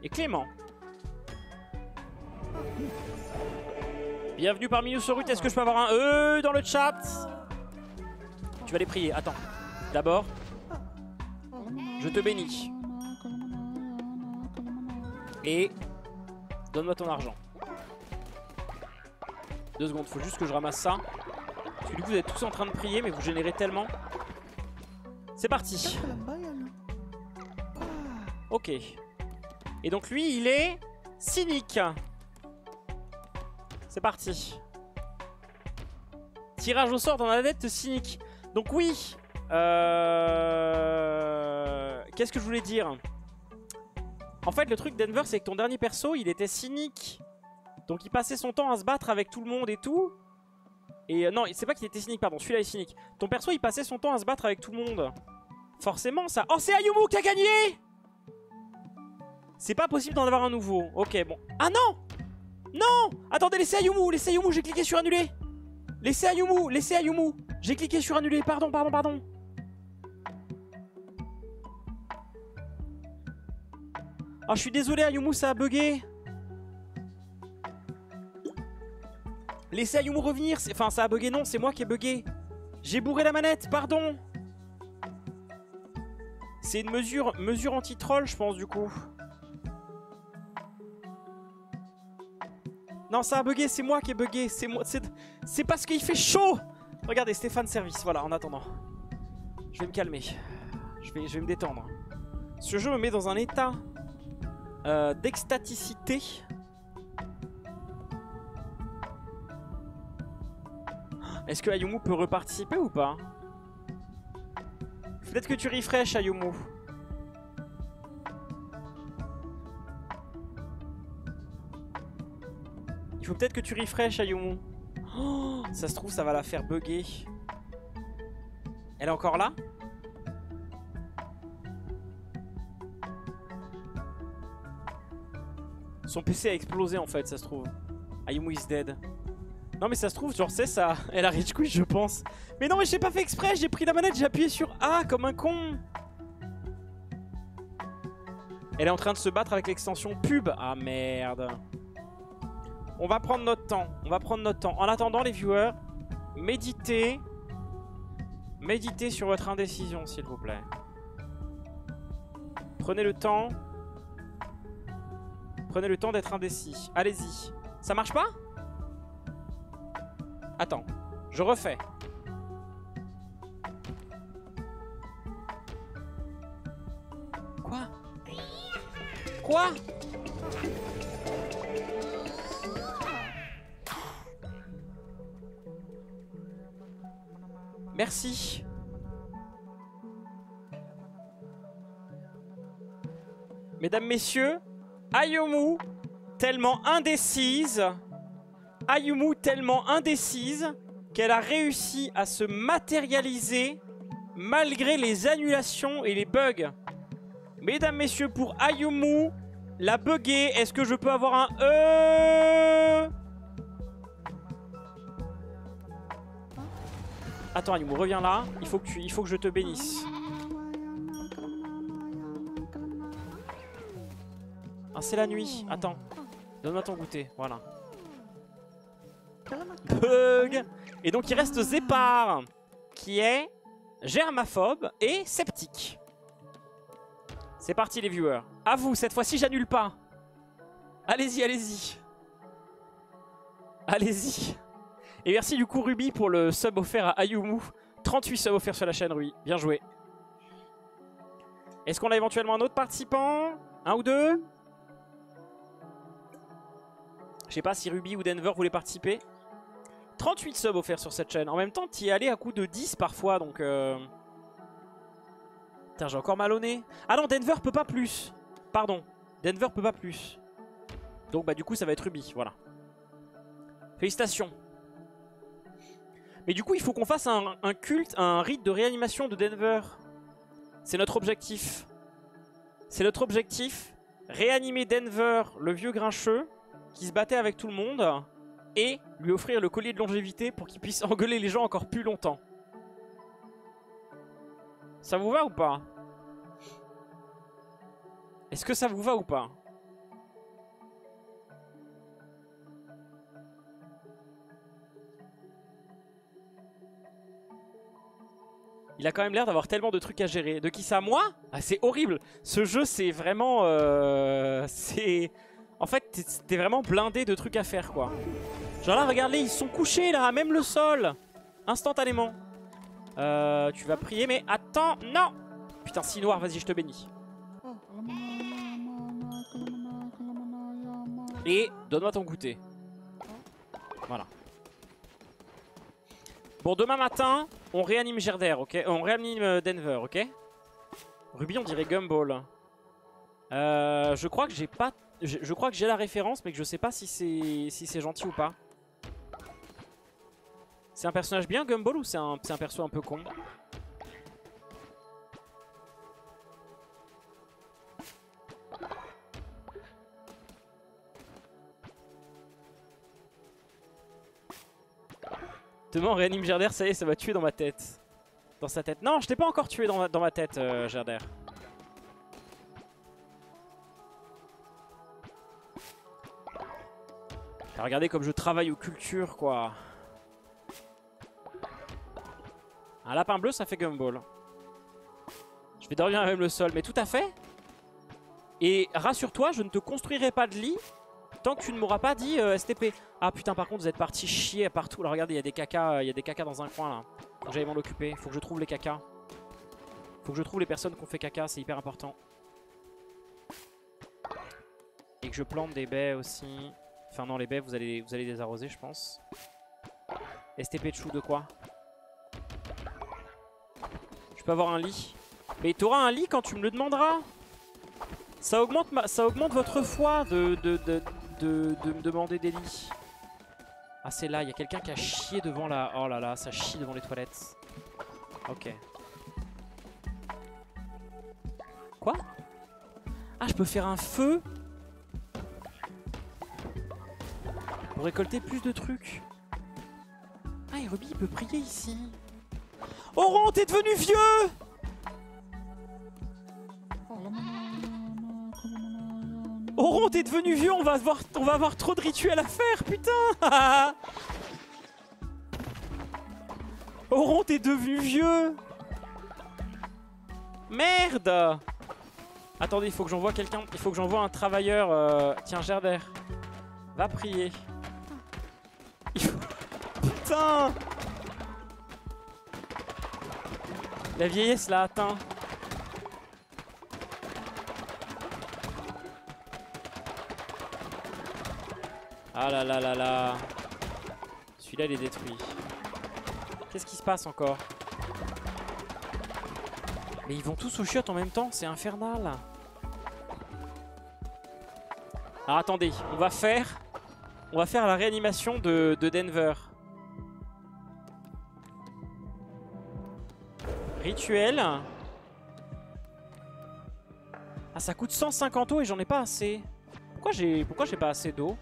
et clément. Bienvenue parmi nous sur Ruth. Est-ce que je peux avoir un E dans le chat? Tu vas les prier. Attends. D'abord, je te bénis. Et donne-moi ton argent. Deux secondes, faut juste que je ramasse ça. Parce que du coup, vous êtes tous en train de prier, mais vous générez tellement. C'est parti. Ok. Et donc lui, il est cynique. C'est parti. Tirage au sort dans la dette cynique. Donc oui. Euh... Qu'est-ce que je voulais dire? En fait, le truc Denver, c'est que ton dernier perso, il était cynique. Donc il passait son temps à se battre avec tout le monde et tout. Et euh, non, c'est pas qu'il était cynique, pardon, celui-là est cynique. Ton perso, il passait son temps à se battre avec tout le monde. Forcément, ça... Oh, c'est Ayumu qui a gagné C'est pas possible d'en avoir un nouveau. Ok, bon. Ah non Non Attendez, laissez Ayumu, laissez Ayumu, j'ai cliqué sur annuler. Laissez Ayumu, laissez Ayumu. J'ai cliqué sur annuler, pardon, pardon, pardon. Ah, je suis désolé, Ayumu, ça a bugué. Laissez Ayumu revenir. Enfin, ça a bugué, non, c'est moi qui ai bugué. J'ai bourré la manette, pardon. C'est une mesure, mesure anti-troll, je pense, du coup. Non, ça a bugué, c'est moi qui ai bugué. C'est moi, c'est parce qu'il fait chaud. Regardez, Stéphane Service, voilà, en attendant. Je vais me calmer. Je vais, me détendre. Ce jeu me met dans un état euh, d'extaticité. Est-ce que Ayumu peut reparticiper ou pas? Peut-être que tu refresh Ayumu. Il faut peut-être que tu refresh Ayumu. Oh, ça se trouve, ça va la faire bugger. Elle est encore là? Son PC a explosé en fait, ça se trouve. Ayumu is dead. Non mais ça se trouve, genre c'est ça. Elle a rage quit je pense. Mais non mais j'ai pas fait exprès, j'ai pris la manette, j'ai appuyé sur A comme un con. Elle est en train de se battre avec l'extension pub. Ah merde. On va prendre notre temps. On va prendre notre temps. En attendant les viewers, méditez. Méditez sur votre indécision s'il vous plaît. Prenez le temps Prenez le temps d'être indécis. Allez-y. Ça marche pas? Attends. Je refais. Quoi? Quoi? Merci. Mesdames, Messieurs, Ayumu, tellement indécise, Ayumu tellement indécise qu'elle a réussi à se matérialiser malgré les annulations et les bugs. Mesdames, messieurs, pour Ayumu, la buggée, est-ce que je peux avoir un E? Attends Ayumu, reviens là. Il faut que, je te bénisse. Ah, c'est la nuit. Attends. Donne-moi ton goûter. Voilà. Bug Et donc, il reste Zépar, qui est germaphobe et sceptique. C'est parti, les viewers. À vous, cette fois-ci, j'annule pas. Allez-y, allez-y. Allez-y. Et merci du coup, Ruby, pour le sub offert à Ayumu. 38 subs offerts sur la chaîne, Ruby. Bien joué. Est-ce qu'on a éventuellement un autre participant? Un ou deux? Je sais pas si Ruby ou Denver voulaient participer. 38 subs offerts sur cette chaîne. En même temps, tu y es allé à coup de 10 parfois, donc... Euh... Putain, j'ai encore mal au nez. Ah non, Denver peut pas plus. Pardon. Denver peut pas plus. Donc bah du coup, ça va être Ruby, voilà. Félicitations. Mais du coup, il faut qu'on fasse un, un, culte, un rite de réanimation de Denver. C'est notre objectif. C'est notre objectif. Réanimer Denver, le vieux grincheux qui se battait avec tout le monde et lui offrir le collier de longévité pour qu'il puisse engueuler les gens encore plus longtemps. Ça vous va ou pas? Est-ce que ça vous va ou pas? Il a quand même l'air d'avoir tellement de trucs à gérer. De qui ça Moi? Ah, C'est horrible. Ce jeu, c'est vraiment... Euh, c'est... En fait, t'es vraiment blindé de trucs à faire, quoi. Genre là, regardez, ils sont couchés, là, même le sol. Instantanément. Euh, tu vas prier, mais attends, non Putain, si noir, vas-y, je te bénis. Et donne-moi ton goûter. Voilà. Bon, demain matin, on réanime Gerder, ok? On réanime euh, Denver, ok? Ruby, on dirait Gumball. Euh, je crois que j'ai pas... Je, crois que j'ai la référence, mais que je sais pas si c'est si gentil ou pas. C'est un personnage bien Gumball ou c'est un, un perso un peu con? Demain réanime Gerder, ça y est, ça va tuer dans ma tête. Dans sa tête. Non, je t'ai pas encore tué dans ma, tête, euh, Gerder. Regardez comme je travaille aux cultures, quoi. Un lapin bleu, ça fait gumball. Je vais dormir même le sol, mais tout à fait. Et rassure-toi, je ne te construirai pas de lit tant que tu ne m'auras pas dit euh, STP. Ah putain, par contre, vous êtes parti chier partout. Alors regardez, il y a des caca, il y a des caca dans un coin là. Faut que j'aille m'en occuper. Faut que je trouve les caca. Faut que je trouve les personnes qui ont fait caca, c'est hyper important. Et que je plante des baies aussi. Enfin non, les baies, vous allez, vous allez les arroser, je pense. STP de chou de quoi? Je peux avoir un lit. Mais tu auras un lit quand tu me le demanderas? Ça augmente, ça augmente votre foi de, de, de, me demander des lits. Ah, c'est là, il y a quelqu'un qui a chié devant la... Oh là là, ça chie devant les toilettes. Ok. Quoi? Ah, je peux faire un feu? Pour récolter plus de trucs. Ah, et Ruby, il peut prier ici. Oron, t'es devenu vieux Oron, t'es devenu vieux, on va, avoir, on va avoir trop de rituels à faire, putain Oron, t'es devenu vieux Merde Attendez, il faut que j'envoie quelqu'un, il faut que j'envoie un travailleur. Euh, tiens, Gerder, va prier. Putain La vieillesse l'a atteint. Ah là là là là. Celui-là, il est détruit. Qu'est-ce qui se passe encore? Mais ils vont tous au chiottes en même temps, c'est infernal. Alors attendez, on va faire... On va faire la réanimation de, de Denver. Rituel. Ah, ça coûte 150 eau et j'en ai pas assez. Pourquoi j'ai pourquoi j'ai pas assez d'eau?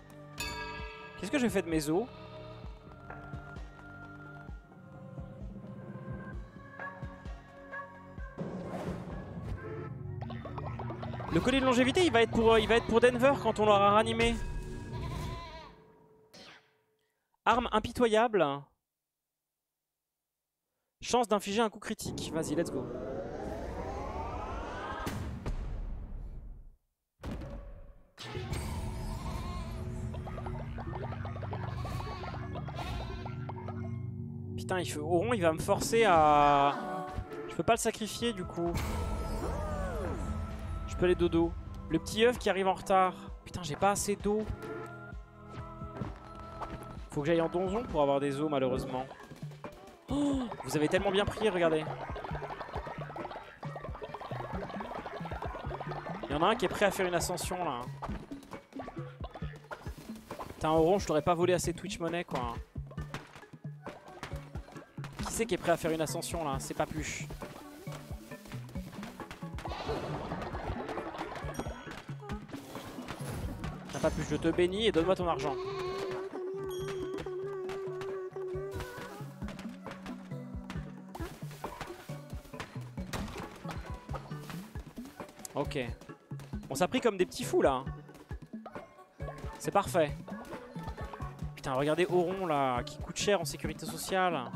Qu'est-ce que j'ai fait de mes os Le collier de longévité, il va être pour, il va être pour Denver quand on l'aura ranimé. Arme impitoyable. Chance d'infliger un coup critique. Vas-y, let's go. Putain, il fait... Oron, il va me forcer à... Je peux pas le sacrifier, du coup. Je peux aller dodo. Le petit œuf qui arrive en retard. Putain, j'ai pas assez d'eau. Faut que j'aille en donjon pour avoir des os, malheureusement. Oh, vous avez tellement bien prié, regardez. Il y en a un qui est prêt à faire une ascension, là. Putain, Oron, je t'aurais pas volé assez Twitch monnaie, quoi qui est prêt à faire une ascension là C'est pas plus. T'as pas je te bénis et donne-moi ton argent. Ok. On s'est pris comme des petits fous là. C'est parfait. Putain, regardez Oron là, qui coûte cher en sécurité sociale.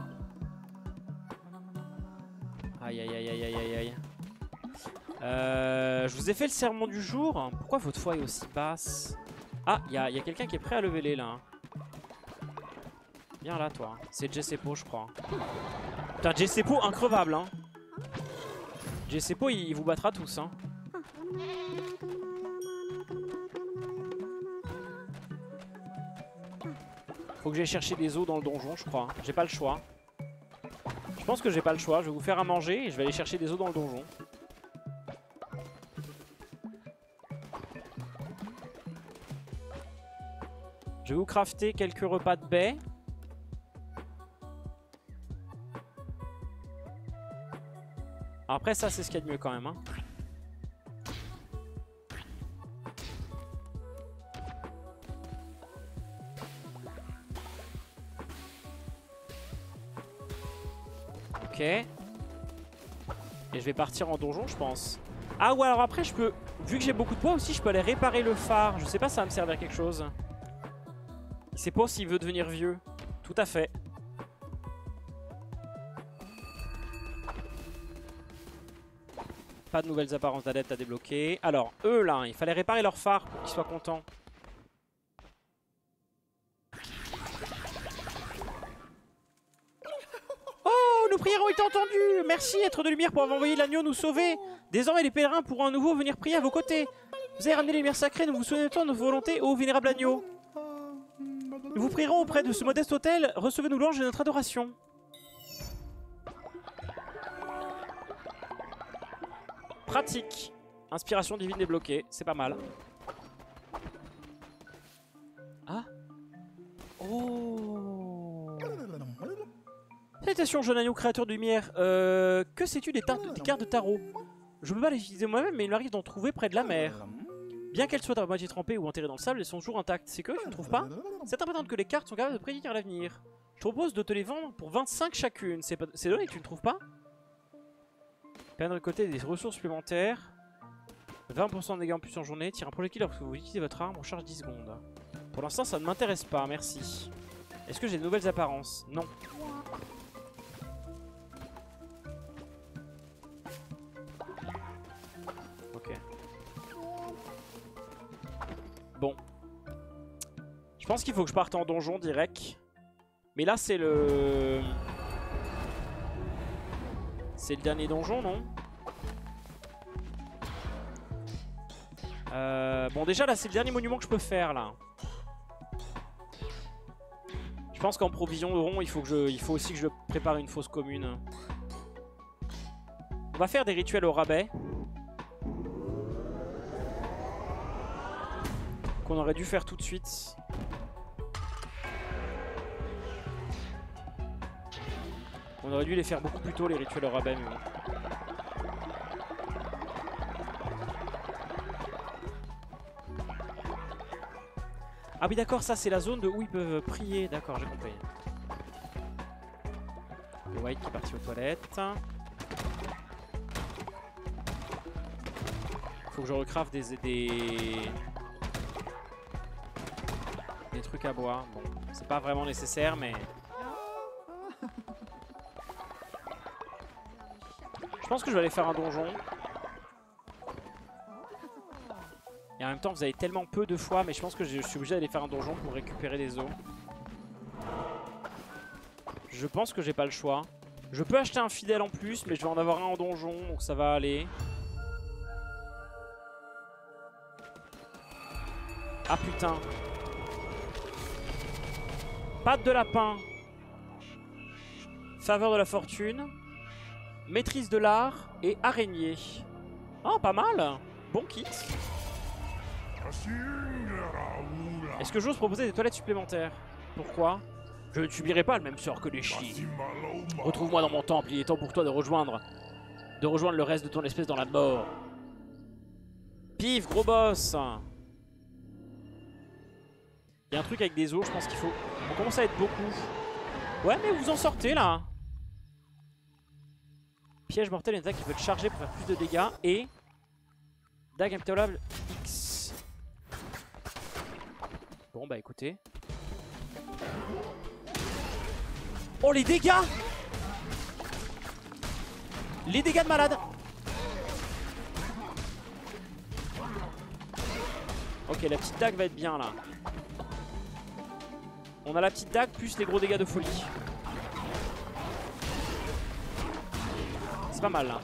Euh, je vous ai fait le serment du jour. Pourquoi votre foi est aussi basse? Ah, il y a, quelqu'un qui est prêt à lever les là. Viens là toi. C'est Jessepo je crois. Putain, Jessepo increvable hein. Jessepo il, il vous battra tous hein. Faut que j'aille chercher des os dans le donjon, je crois. J'ai pas le choix. Je pense que j'ai pas le choix. Je vais vous faire à manger et je vais aller chercher des os dans le donjon. Je vais vous crafter quelques repas de baie. Après ça c'est ce qu'il y a de mieux quand même. Hein. Ok. Et je vais partir en donjon, je pense. Ah, ou alors après, je peux... Vu que j'ai beaucoup de poids aussi, je peux aller réparer le phare. Je sais pas si ça va me servir à quelque chose. Sait pas s'il veut devenir vieux. Tout à fait. Pas de nouvelles apparences d'adeptes à débloquer. Alors, eux, là, il fallait réparer leur phare pour qu'ils soient contents. nos prières ont été entendues. Merci, être de lumière, pour avoir envoyé l'agneau nous sauver. Désormais, les pèlerins pourront à nouveau venir prier à vos côtés. Vous avez ramené les lumières sacrées, nous vous souhaitons de volonté, ô vénérable agneau. Nous vous prierons auprès de ce modeste hôtel. Recevez-nous l'ange de notre adoration. Pratique. Inspiration divine débloquée, c'est pas mal. Ah Oh Salutations, jeune agneau créateur de lumière. Euh, que sais-tu des, des, cartes de tarot? Je peux pas les utiliser moi-même, mais il m'arrive d'en trouver près de la mer. Bien qu'elles soient à moitié trempées ou enterrées dans le sable, elles sont toujours intactes. C'est que tu ne trouves pas C'est important que les cartes sont capables de prédire l'avenir. Je te propose de te les vendre pour 25 chacune. C'est donné, tu ne trouves pas? Perdre de côté des ressources supplémentaires. 20% de dégâts en plus en journée. Tire un projectile lorsque vous utilisez votre arme. On charge 10 secondes. Pour l'instant, ça ne m'intéresse pas, merci. Est-ce que j'ai de nouvelles apparences? Non. Je pense qu'il faut que je parte en donjon direct. Mais là, c'est le... C'est le dernier donjon, non euh, Bon, déjà, là, c'est le dernier monument que je peux faire, là. Je pense qu'en provision de rond, il faut, que il faut aussi que je prépare une fosse commune. On va faire des rituels au rabais. qu'on aurait dû faire tout de suite. On aurait dû les faire beaucoup plus tôt, les rituels au rabais, mais Ah oui d'accord, ça c'est la zone de où ils peuvent prier. D'accord, j'ai compris. Le White qui est parti aux toilettes. Faut que je recrave des, des, des trucs à boire. Bon, c'est pas vraiment nécessaire, mais... pense que je vais aller faire un donjon. Et en même temps, vous avez tellement peu de fois, mais je pense que je suis obligé d'aller faire un donjon pour récupérer des os. Je pense que j'ai pas le choix. Je peux acheter un fidèle en plus, mais je vais en avoir un en donjon, donc ça va aller. Ah putain Patte de lapin. Faveur de la fortune. Maîtrise de l'art et araignée. Oh, pas mal. Bon kit. Est-ce que j'ose proposer des toilettes supplémentaires? Pourquoi? Je ne subirai pas le même sort que les chiens. Retrouve-moi dans mon temple, il est temps pour toi de rejoindre de rejoindre le reste de ton espèce dans la mort. Pif, gros boss il y a un truc avec des os, je pense qu'il faut... On commence à être beaucoup. Ouais, mais vous en sortez, là. Piège mortel, une attaque qui peut te charger pour faire plus de dégâts. Et... Dague impitoyable X. Bon bah écoutez. Oh les dégâts Les dégâts de malade Ok la petite dague va être bien là. On a la petite dague plus les gros dégâts de folie. C'est pas mal là.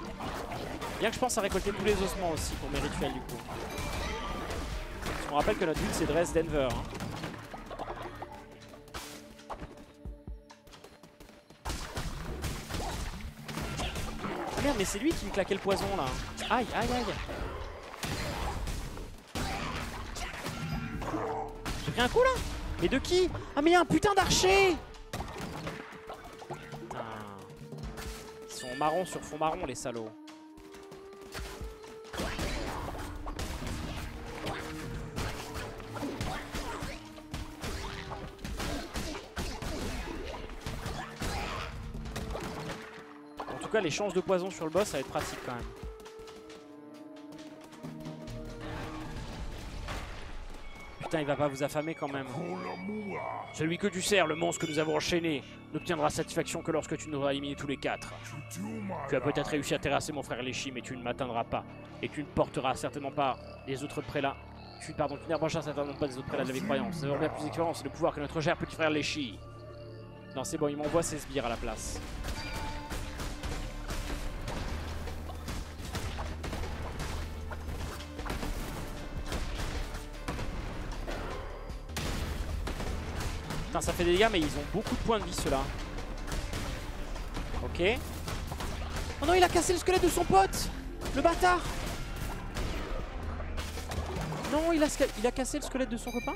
Bien que je pense à récolter tous les ossements aussi pour mes rituels du coup. Parce qu'on rappelle que notre ville c'est Dresde Denver. hein. Ah merde mais c'est lui qui me claquait le poison là. Aïe aïe aïe. J'ai pris un coup là Mais de qui? Ah mais il y a un putain d'archer Marrons sur fond marron les salauds. En tout cas, les chances de poison sur le boss, ça va être pratique quand même. Il va pas vous affamer quand même. Celui que tu sers, le monstre que nous avons enchaîné, n'obtiendra satisfaction que lorsque tu nous auras éliminé tous les quatre. Tu as peut-être réussi à terrasser mon frère Léchi, mais tu ne m'atteindras pas. Et tu ne porteras certainement pas les autres prélats. Tu, pardon, tu n'approcheras certainement pas des autres prélats de la vie. Nous avons bien plus d'expérience et de pouvoir que notre cher petit frère Léchi. Non, c'est bon, il m'envoie ses sbires à la place. Putain, ça fait des dégâts, mais ils ont beaucoup de points de vie, ceux-là. Ok. Oh non, il a cassé le squelette de son pote Le bâtard Non, il a, il a cassé le squelette de son copain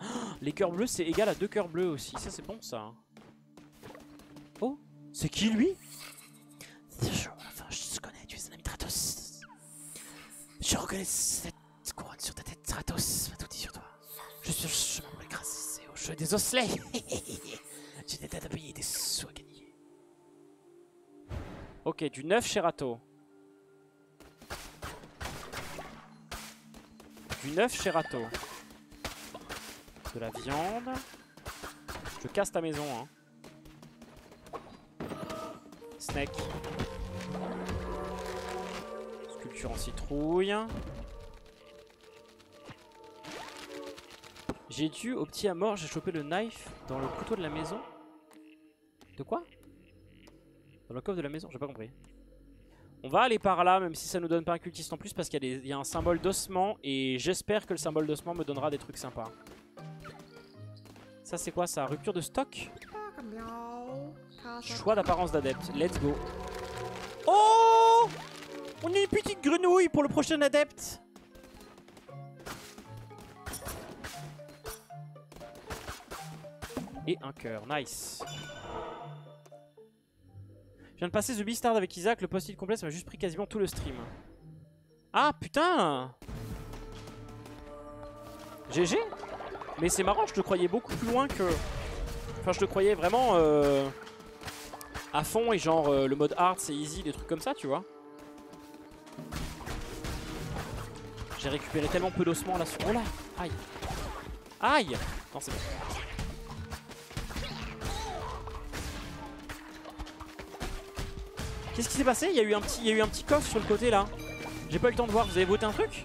Oh, Les cœurs bleus, c'est égal à deux cœurs bleus aussi. Ça, c'est bon, ça. Oh C'est qui, lui? Enfin, je te connais, tu es un ami Tratos. Je reconnais cette couronne sur ta tête, Tratos. m'a tout dit sur toi. Je et au jeu des osselets. J'ai des têtes à payer des sous à gagner. Ok, du 9 chez Rato. Du 9 chez Rato. De la viande. Je casse ta maison, hein. Snake. Sculpture en citrouille. J'ai dû au petit à mort, j'ai chopé le knife dans le couteau de la maison. De quoi? Dans le coffre de la maison, j'ai pas compris. On va aller par là, même si ça nous donne pas un cultiste en plus, parce qu'il y, y a un symbole d'ossement, et j'espère que le symbole d'ossement me donnera des trucs sympas. Ça c'est quoi ça? Rupture de stock? Choix d'apparence d'adepte, let's go. Oh On a une petite grenouille pour le prochain adepte Et un cœur, nice. Je viens de passer The Beastard avec Isaac, le post-it complet, ça m'a juste pris quasiment tout le stream. Ah putain GG Mais c'est marrant, je te croyais beaucoup plus loin que... Enfin, je te croyais vraiment euh, à fond et genre euh, le mode hard c'est easy, des trucs comme ça, tu vois. J'ai récupéré tellement peu d'ossements là sur... Oh là Aïe Aïe Non, c'est bon. Qu'est-ce qui s'est passé il y, a eu un petit, petit coffre sur le côté là. J'ai pas eu le temps de voir. Vous avez voté un truc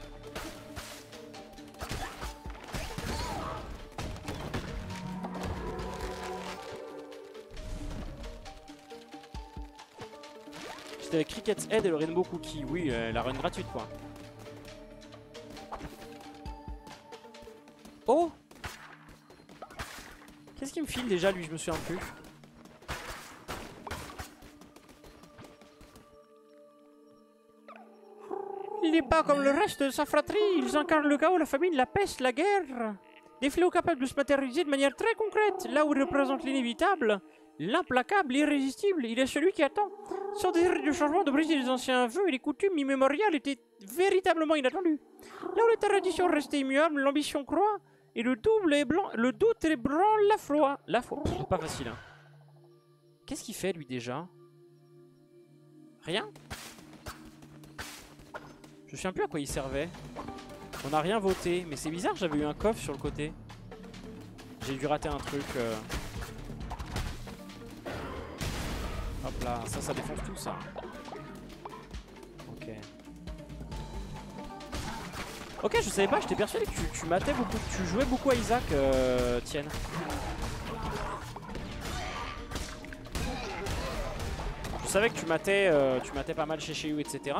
J'étais avec Cricket's Head et le Rainbow Cookie. Oui, euh, la run gratuite quoi. Oh Qu'est-ce qu'il me file déjà lui? Je me souviens plus. N'est pas comme le reste de sa fratrie. Ils incarnent le chaos, la famine, la peste, la guerre. Des fléaux capables de se matérialiser de manière très concrète. Là où ils représentent l'inévitable, l'implacable, l'irrésistible, il est celui qui attend. Son désir de changement, de briser les anciens vœux et les coutumes immémoriales était véritablement inattendu. Là où les traditions restaient immuables, l'ambition croît et le double est blanc, le doute ébranle la foi. La foi. Pas facile. Hein. Qu'est-ce qu'il fait lui déjà? Rien? Je me souviens plus à quoi il servait. On n'a rien voté. Mais c'est bizarre, j'avais eu un coffre sur le côté. J'ai dû rater un truc. euh. Hop là, ça, ça défonce tout ça. Ok. Ok, je savais pas, j'étais persuadé que tu, tu matais beaucoup, tu jouais beaucoup à Isaac, euh, Tienne. Je savais que tu matais, euh, tu matais pas mal chez Sheyu, etc.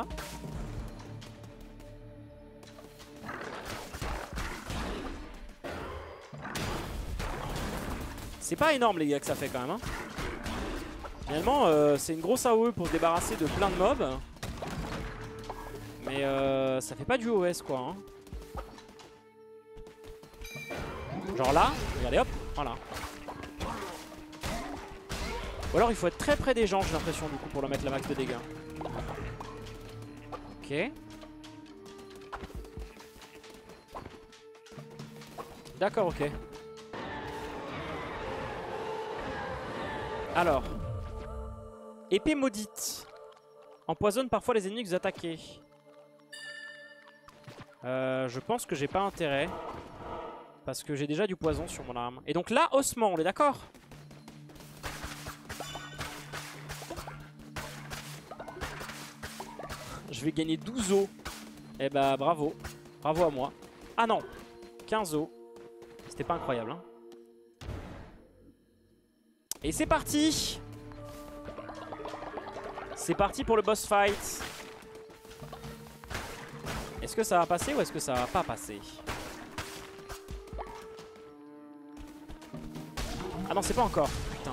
C'est pas énorme les gars que ça fait quand même. Hein. Finalement, euh, c'est une grosse AOE pour se débarrasser de plein de mobs. Mais euh, ça fait pas du OS quoi. Hein. Genre là, regardez hop, voilà. Ou alors il faut être très près des gens j'ai l'impression du coup pour leur mettre la max de dégâts. Ok. D'accord, ok. Alors. Épée maudite. Empoisonne parfois les ennemis que vous attaquez. Euh, je pense que j'ai pas intérêt. Parce que j'ai déjà du poison sur mon arme. Et donc là, ossement, on est d'accord? Je vais gagner 12 os. Eh bah bravo. Bravo à moi. Ah non 15 os. C'était pas incroyable. Hein. Et c'est parti C'est parti pour le boss fight. Est-ce que ça va passer ou est-ce que ça va pas passer? Ah non, c'est pas encore. Putain.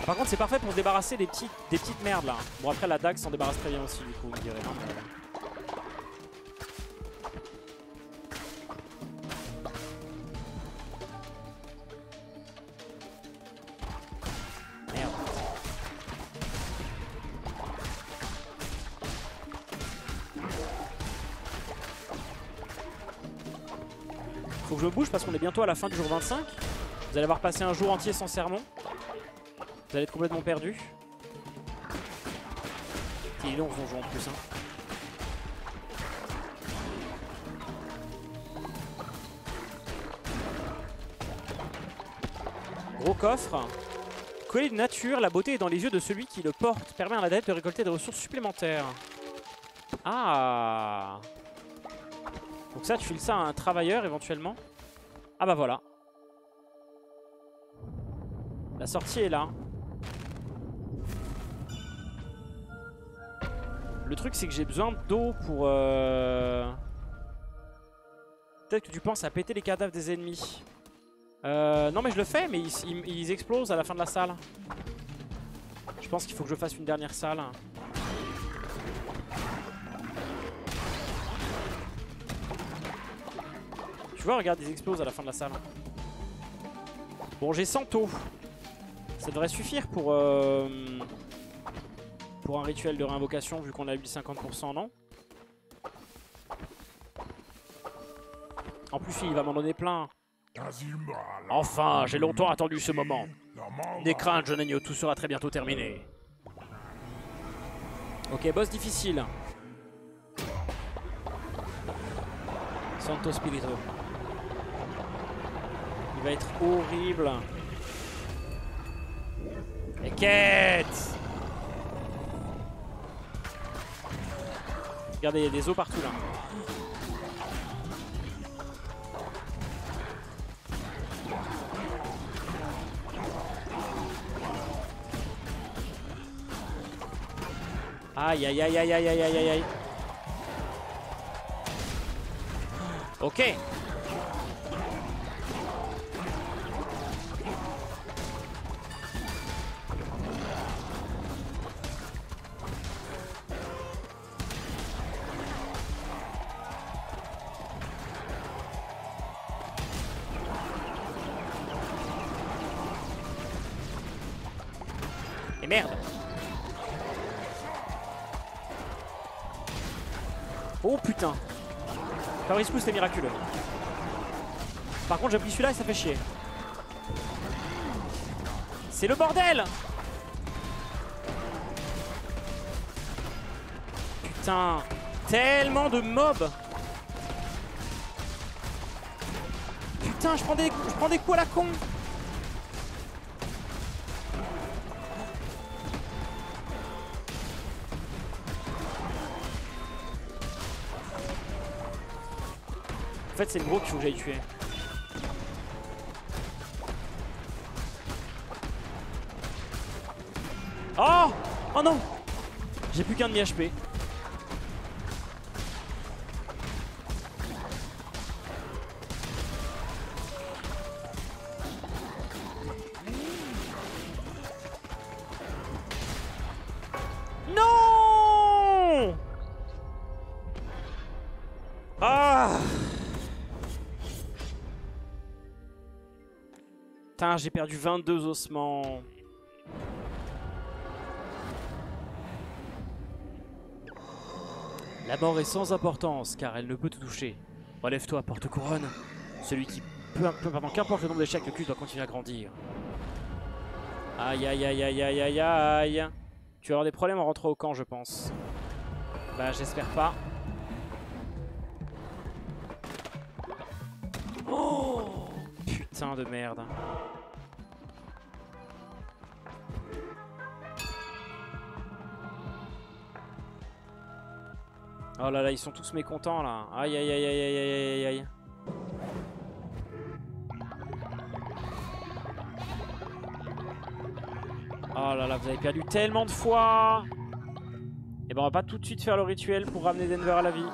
Ah, par contre, c'est parfait pour se débarrasser des petites, des petites merdes là. Bon, après, la dague s'en débarrasse très bien aussi, du coup, on dirait. Parce qu'on est bientôt à la fin du jour 25. Vous allez avoir passé un jour entier sans sermon. Vous allez être complètement perdu. Il est long ce donjon en plus. Hein. Gros coffre. Collier de nature, la beauté est dans les yeux de celui qui le porte. Permet à l'adepte de récolter des ressources supplémentaires. Ah Donc ça, tu files ça à un travailleur éventuellement. Ah bah voilà. La sortie est là. Le truc, c'est que j'ai besoin d'eau pour... euh, Peut-être que tu penses à péter les cadavres des ennemis. Euh, non mais je le fais, mais ils, explosent à la fin de la salle. Je pense qu'il faut que je fasse une dernière salle. Vois, regarde, ils explosent à la fin de la salle. Bon, j'ai 100 taux. Ça devrait suffire pour, euh, pour un rituel de réinvocation vu qu'on a eu 50%, non? En plus, il va m'en donner plein. Enfin, j'ai longtemps attendu ce moment. N'aie crainte, jeune agneau, tout sera très bientôt terminé. Ok, boss difficile. Santo Spirito va être horrible. Et quête Regardez, il y a des eaux partout là. Aïe aïe aïe aïe aïe aïe aïe aïe. Ok. Fabrice Pouce, c'est miraculeux. Par contre, j'ai pris celui-là et ça fait chier. C'est le bordel Putain, tellement de mobs Putain, je prends des, je prends des coups à la con En fait, c'est le gros qu'il faut que j'aille tuer. Oh Oh non J'ai plus qu'un demi HP. J'ai perdu 22 ossements. La mort est sans importance car elle ne peut te toucher. Relève-toi, porte-couronne. Celui qui, peu, peu pardon, le nombre d'échecs, le cul doit continuer à grandir. Aïe aïe aïe aïe aïe aïe aïe. Tu vas avoir des problèmes en rentrant au camp, je pense. Bah, j'espère pas. Oh Putain de merde. Oh là là, ils sont tous mécontents là. Aïe aïe aïe aïe aïe aïe aïe aïe. Oh là là, vous avez perdu tellement de fois. Et ben on va pas tout de suite faire le rituel pour ramener Denver à la vie.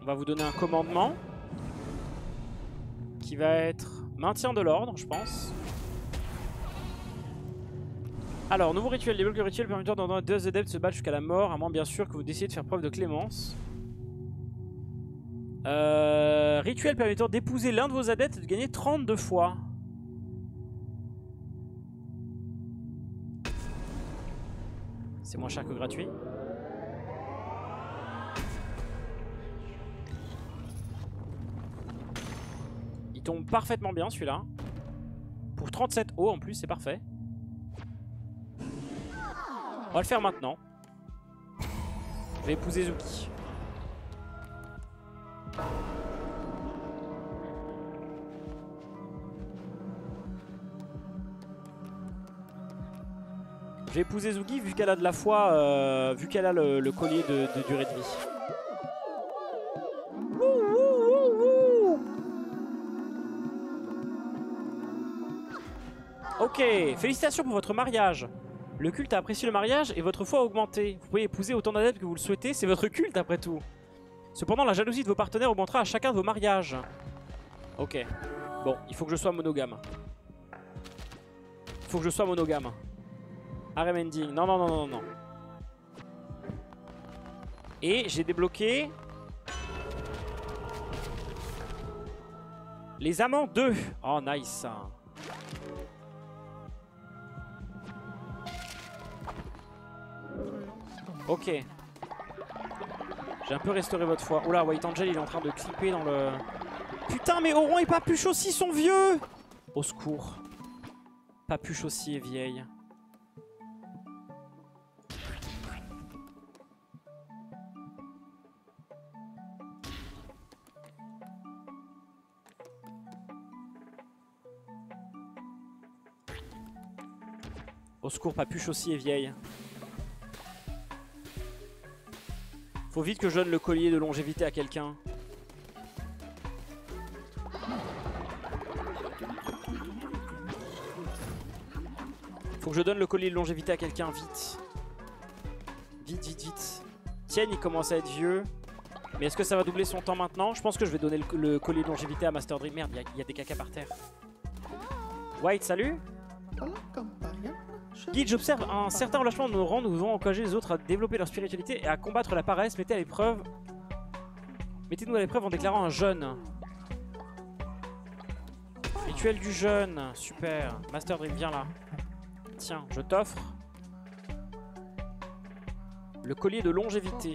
On va vous donner un commandement. Qui va être maintien de l'ordre, je pense. Alors, nouveau rituel. Débloque le rituel permettant d'entendre deux adeptes se battre jusqu'à la mort, à moins bien sûr que vous décidiez de faire preuve de clémence. Euh, rituel permettant d'épouser l'un de vos adeptes et de gagner 32 fois. C'est moins cher que gratuit. Il tombe parfaitement bien celui-là. Pour 37 hauts en plus, c'est parfait. On va le faire maintenant. Je vais épouser Zuki. Je vais épouser Zuki vu qu'elle a de la foi, euh, vu qu'elle a le, collier de durée de vie. Ok, félicitations pour votre mariage. Le culte a apprécié le mariage et votre foi a augmenté. Vous pouvez épouser autant d'adeptes que vous le souhaitez, c'est votre culte après tout. Cependant, la jalousie de vos partenaires augmentera à chacun de vos mariages. Ok. Bon, il faut que je sois monogame. Il faut que je sois monogame. Harem ending. Non, non, non, non, non. Et j'ai débloqué... Les amants 2. Oh, nice. Ok. J'ai un peu restauré votre foi. Oula, White Angel, il est en train de clipper dans le... Putain, mais Oron et Papuche aussi sont vieux Au secours. Papuche aussi est vieille. Au secours, Papuche aussi est vieille. Faut vite que je donne le collier de longévité à quelqu'un. Faut que je donne le collier de longévité à quelqu'un, vite. Vite, vite, vite. Tienne, il commence à être vieux. Mais est-ce que ça va doubler son temps maintenant? Je pense que je vais donner le, collier de longévité à Master Dream. Merde, il y, a des caca par terre. White, salut Guide, j'observe un certain relâchement de nos rangs. Nous devons encourager les autres à développer leur spiritualité et à combattre la paresse. Mettez à l'épreuve. Mettez-nous à l'épreuve en déclarant un jeûne. Rituel du jeûne. Super. Master Dream, viens là. Tiens, je t'offre le collier de longévité.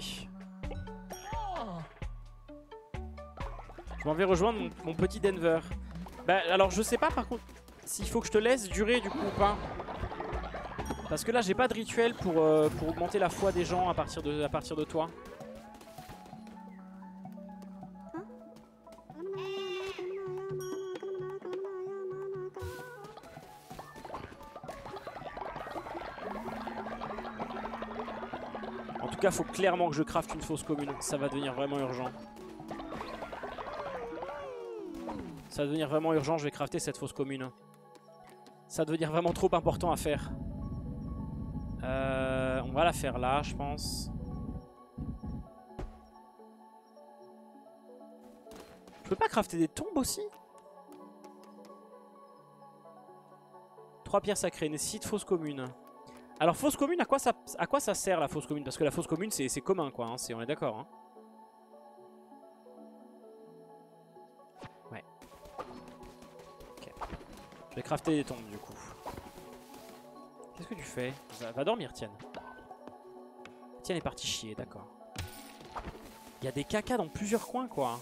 Je m'en vais rejoindre mon, petit Denver. Bah alors je sais pas par contre s'il faut que je te laisse durer du coup ou pas. Parce que là, j'ai pas de rituel pour, euh, pour augmenter la foi des gens à partir de, à partir de toi. En tout cas, faut clairement que je craft une fausse commune. Ça va devenir vraiment urgent. Ça va devenir vraiment urgent, je vais crafter cette fausse commune. Ça va devenir vraiment trop important à faire. Euh, on va la faire là, je pense. Je peux pas crafter des tombes aussi? Trois pierres sacrées, nécessite fausse commune. Alors fausse commune, à quoi ça, à quoi ça sert la fausse commune? Parce que la fausse commune c'est commun quoi, hein, on est d'accord. Hein. Ouais. Ok. Je vais crafter des tombes du coup. Qu'est-ce que tu fais va, dormir Tienne. Tienne est parti chier, d'accord. Il y a des cacas dans plusieurs coins quoi.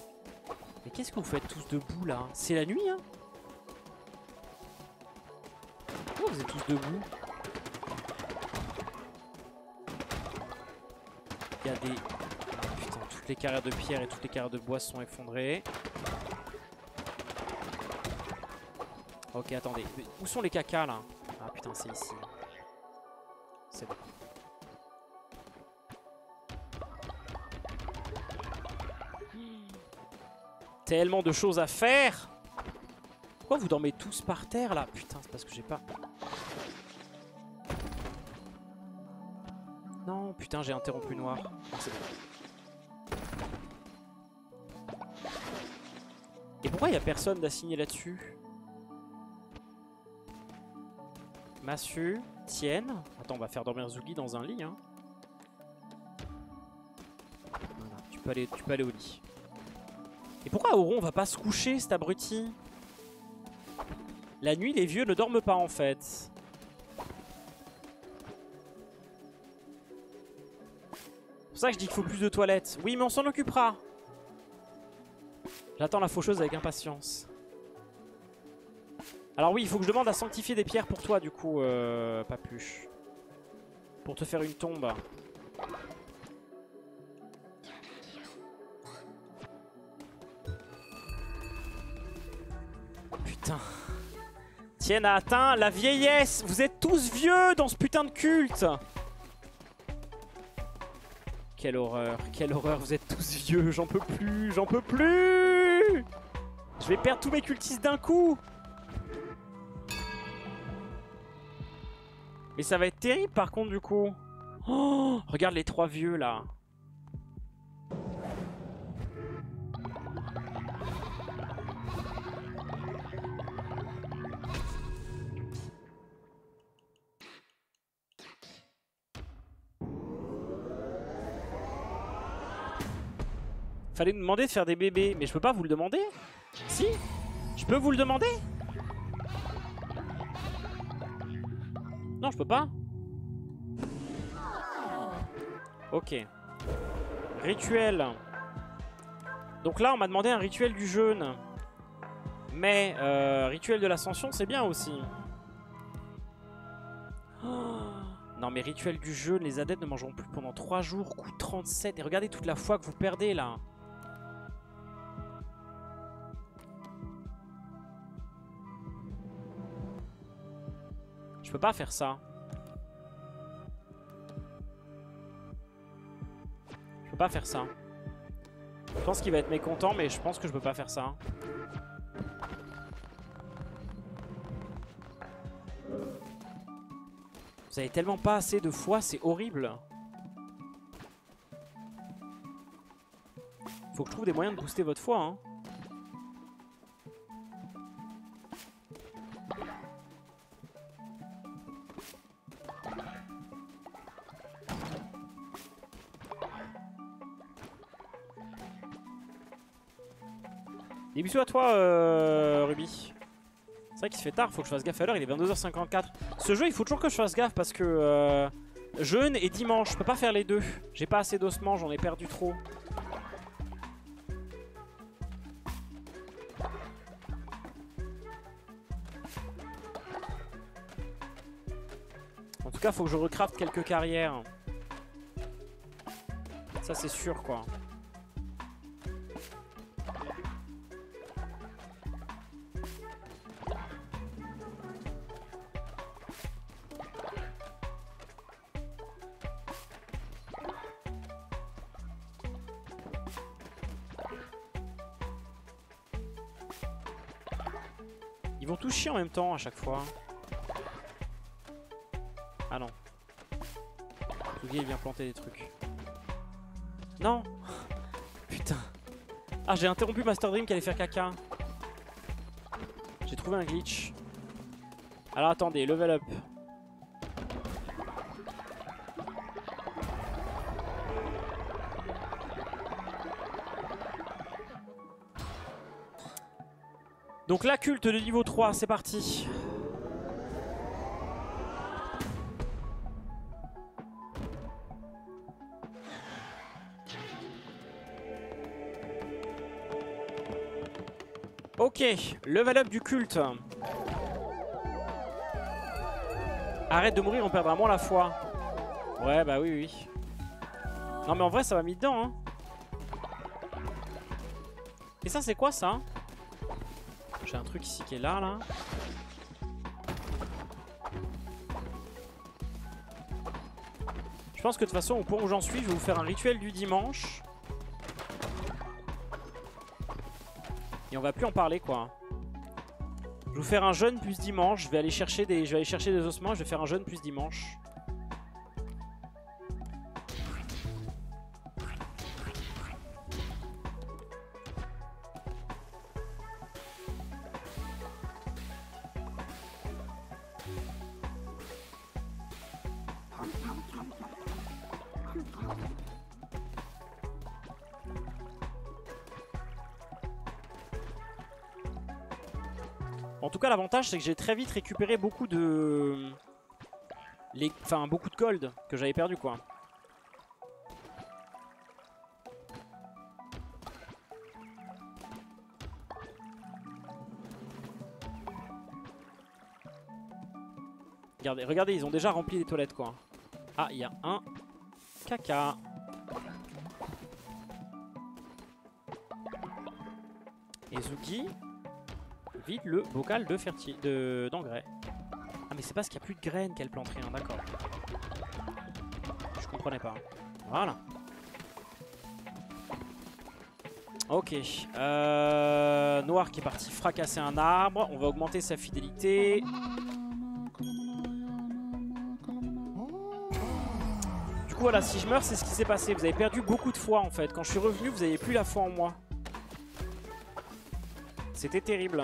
Mais qu'est-ce que vous faites tous debout là? C'est la nuit hein? Pourquoi vous êtes tous debout? Il y a des... Putain, toutes les carrières de pierre et toutes les carrières de bois sont effondrées. Ok, attendez. Où sont les cacas là? Ah putain, c'est ici. Tellement de choses à faire Pourquoi vous dormez tous par terre là? Putain, c'est parce que j'ai pas... Non, putain, j'ai interrompu noir. Et pourquoi il a personne d'assigné là-dessus? Massu, Tienne. Attends, on va faire dormir Zugi dans un lit. Hein. Tu peux aller au lit. Et pourquoi Auron va pas se coucher, cet abruti? La nuit, les vieux ne dorment pas en fait. C'est pour ça que je dis qu'il faut plus de toilettes. Oui, mais on s'en occupera. J'attends la faucheuse avec impatience. Alors oui, il faut que je demande à sanctifier des pierres pour toi, du coup, euh, Papuche. Pour te faire une tombe. Tienne a atteint la vieillesse. Vous êtes tous vieux dans ce putain de culte. Quelle horreur, quelle horreur, vous êtes tous vieux, j'en peux plus, j'en peux plus. Je vais perdre tous mes cultistes d'un coup. Mais ça va être terrible par contre du coup. Oh, Regarde les trois vieux là Fallait nous demander de faire des bébés. Mais je peux pas vous le demander Si Je peux vous le demander Non, je peux pas. Ok. Rituel. Donc là, on m'a demandé un rituel du jeûne. Mais euh, rituel de l'ascension, c'est bien aussi. Non mais rituel du jeûne, les adeptes ne mangeront plus pendant 3 jours, coût 37. Et regardez toute la foi que vous perdez là. Je peux pas faire ça. Je peux pas faire ça. Je pense qu'il va être mécontent, mais je pense que je peux pas faire ça. Vous avez tellement pas assez de foi, c'est horrible. Faut que je trouve des moyens de booster votre foi. Hein. Des bisous à toi, euh, Ruby. C'est vrai qu'il se fait tard, faut que je fasse gaffe à l'heure, il est 22h54. Ce jeu, il faut toujours que je fasse gaffe parce que euh, jeûne et dimanche, je peux pas faire les deux. J'ai pas assez d'ossements, j'en ai perdu trop. En tout cas, faut que je recraft quelques carrières. Ça, c'est sûr, quoi. Temps à chaque fois. Ah non. Sougier il vient planter des trucs. Non Putain. Ah j'ai interrompu Master Dream qui allait faire caca. J'ai trouvé un glitch. Alors attendez, level up. Donc la culte de niveau 3, c'est parti. Ok, level up du culte. Arrête de mourir, on perdra moins la foi. Ouais, bah oui, oui. Non mais en vrai, ça m'a mis dedans. Hein. Et ça, c'est quoi ça? J'ai un truc ici qui est là, là. Je pense que de toute façon, au point où j'en suis, je vais vous faire un rituel du dimanche. Et on va plus en parler quoi. Je vais vous faire un jeûne plus dimanche. Je vais aller chercher des, je vais aller chercher des ossements. Je vais faire un jeûne plus dimanche. Cas, l'avantage, c'est que j'ai très vite récupéré beaucoup de... Les... Enfin, beaucoup de gold que j'avais perdu, quoi. Regardez, regardez, ils ont déjà rempli les toilettes, quoi. Ah, il y a un caca. Et Zuki vide le bocal de d'engrais. Ah mais c'est parce qu'il n'y a plus de graines qu'elle plante rien, d'accord. Je comprenais pas. Voilà. Ok. Euh, Noir qui est parti fracasser un arbre. On va augmenter sa fidélité. Du coup voilà, si je meurs, c'est ce qui s'est passé. Vous avez perdu beaucoup de foi en fait. Quand je suis revenu, vous n'avez plus la foi en moi. C'était terrible.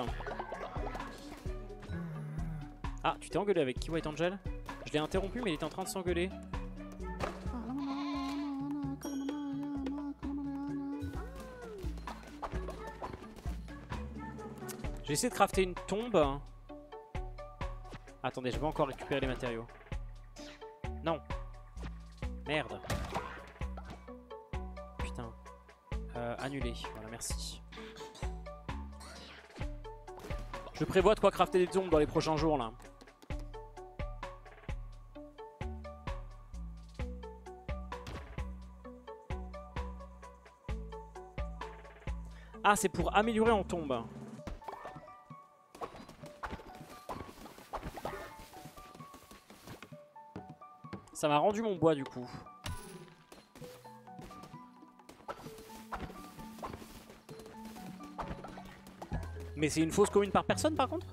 Ah, tu t'es engueulé avec qui White Angel Je l'ai interrompu, mais il était en train de s'engueuler. J'ai essayé de crafter une tombe. Attendez, je vais encore récupérer les matériaux. Non. Merde. Putain. Euh, annulé. Voilà, merci. Je prévois de quoi crafter des tombes dans les prochains jours là. Ah, c'est pour améliorer en tombe. Ça m'a rendu mon bois du coup. Mais c'est une fausse commune par personne par contre?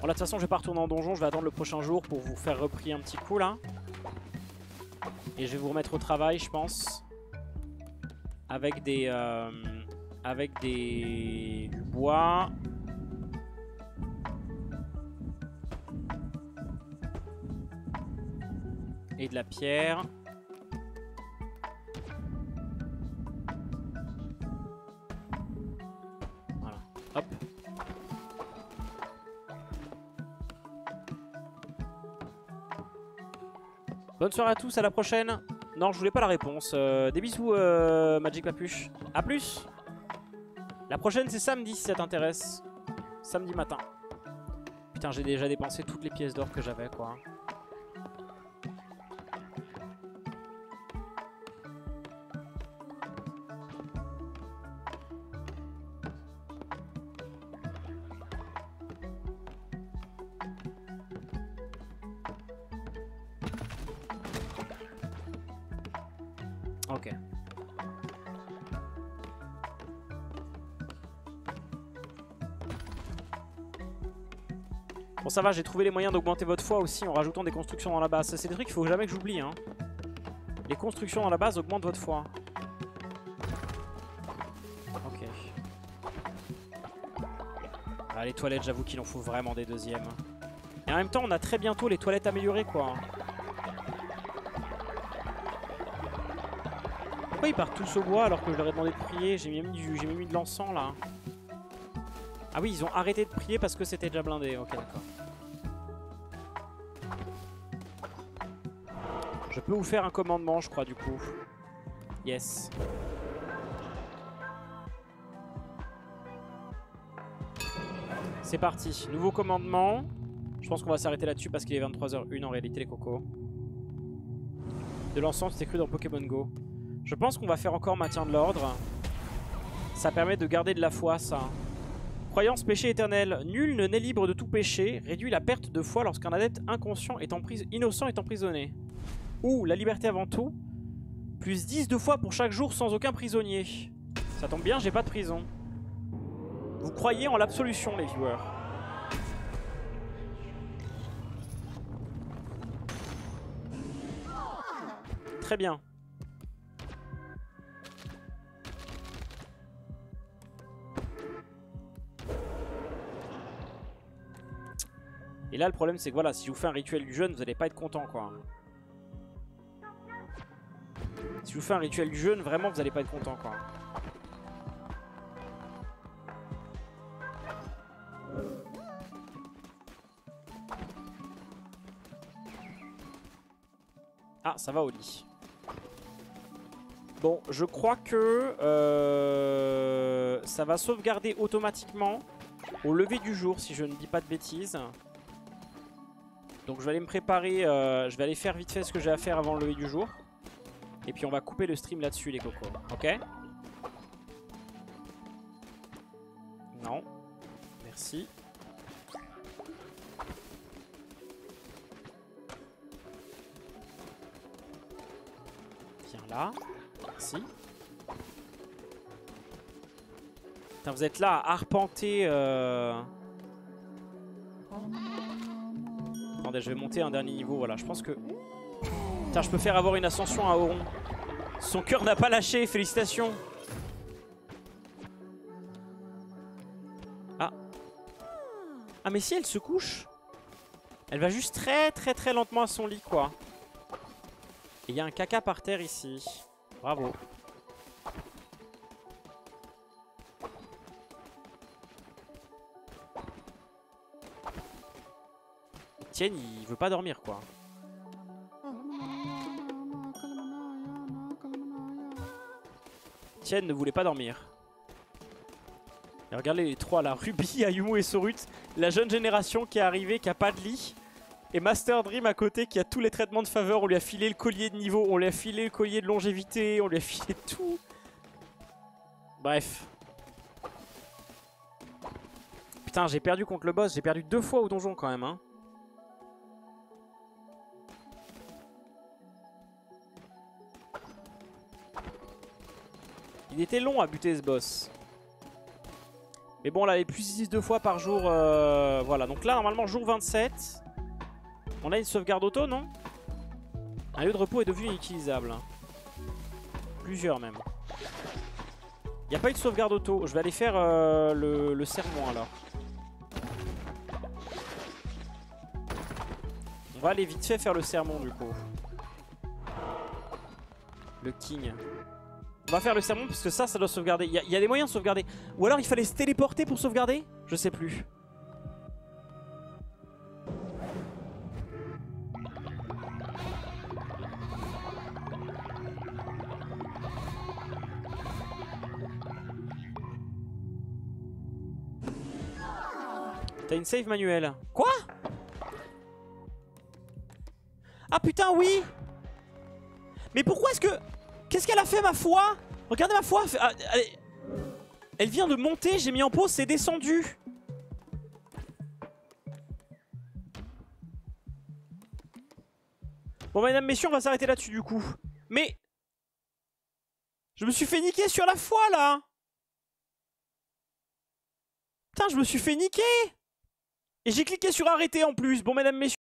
Bon là de toute façon je vais pas retourner en donjon, je vais attendre le prochain jour pour vous faire reprier un petit coup là. Et je vais vous remettre au travail je pense. Avec des... Euh, avec des... bois. Et de la pierre. Hop. Bonne soirée à tous, à la prochaine. Non, je voulais pas la réponse. Euh, des bisous, euh, Magic Papuche. A plus La prochaine, c'est samedi, si ça t'intéresse. Samedi matin. Putain, j'ai déjà dépensé toutes les pièces d'or que j'avais, quoi. Ça va, j'ai trouvé les moyens d'augmenter votre foi aussi en rajoutant des constructions dans la base. C'est des trucs qu'il faut jamais que j'oublie. Hein. Les constructions dans la base augmentent votre foi. Ok. Ah, les toilettes, j'avoue qu'il en faut vraiment des deuxièmes. Et en même temps, on a très bientôt les toilettes améliorées quoi. Pourquoi ils partent tous au bois alors que je leur ai demandé de prier? J'ai même mis de l'encens là. Ah oui, ils ont arrêté de prier parce que c'était déjà blindé. Ok, d'accord. Je peux vous faire un commandement, je crois, du coup. Yes. C'est parti. Nouveau commandement. Je pense qu'on va s'arrêter là-dessus parce qu'il est 23h01 en réalité, les cocos. De l'encens, c'est cru dans Pokémon Go. Je pense qu'on va faire encore maintien de l'ordre. Ça permet de garder de la foi, ça. Croyance péché éternel. Nul ne n'est libre de tout péché. Réduit la perte de foi lorsqu'un adepte inconscient innocent est emprisonné. Ou la liberté avant tout. Plus 10 de fois pour chaque jour sans aucun prisonnier. Ça tombe bien, j'ai pas de prison. Vous croyez en l'absolution, les viewers. Très bien. Et là, le problème, c'est que voilà, si vous fais un rituel du jeûne, vous allez pas être content, quoi. Si vous fais un rituel du jeûne, vraiment, vous allez pas être content, quoi. Ah, ça va au lit. Bon, je crois que euh, ça va sauvegarder automatiquement au lever du jour, si je ne dis pas de bêtises. Donc je vais aller me préparer, euh, je vais aller faire vite fait ce que j'ai à faire avant le lever du jour. Et puis on va couper le stream là-dessus les cocos, ok? Non. Merci. Viens là. Merci. Putain, vous êtes là à arpenter... Euh... Attendez, je vais monter un dernier niveau. Voilà, je pense que... Putain, je peux faire avoir une ascension à Auron. Son cœur n'a pas lâché, félicitations. Ah. Ah, mais si, elle se couche. Elle va juste très très très lentement à son lit, quoi. Et il y a un caca par terre ici. Bravo. Tienne, il veut pas dormir quoi. Tienne ne voulait pas dormir. Et regardez les trois là, Ruby, Ayumu et Sorut, la jeune génération qui est arrivée, qui a pas de lit. Et Master Dream à côté qui a tous les traitements de faveur, on lui a filé le collier de niveau, on lui a filé le collier de longévité, on lui a filé tout. Bref. Putain, j'ai perdu contre le boss, j'ai perdu deux fois au donjon quand même. Hein. Il était long à buter ce boss. Mais bon, là, les plus 6 deux fois par jour. Euh, voilà, donc là, normalement, jour 27. On a une sauvegarde auto, non? Un lieu de repos est devenu inutilisable. Plusieurs, même. Il n'y a pas eu de sauvegarde auto. Je vais aller faire euh, le, le sermon, alors. On va aller vite fait faire le sermon, du coup. Le king. On va faire le sermon parce que ça, ça doit sauvegarder. Il y, a des moyens de sauvegarder. Ou alors il fallait se téléporter pour sauvegarder? Je sais plus. T'as une save manuelle. Quoi? Ah putain, oui Mais pourquoi est-ce que... Qu'est-ce qu'elle a fait, ma foi? Regardez ma foi. Ah, elle... elle vient de monter, j'ai mis en pause, c'est descendu. Bon, mesdames, messieurs, on va s'arrêter là-dessus, du coup. Mais... Je me suis fait niquer sur la foi, là. Putain, je me suis fait niquer. Et j'ai cliqué sur arrêter, en plus. Bon, mesdames, messieurs...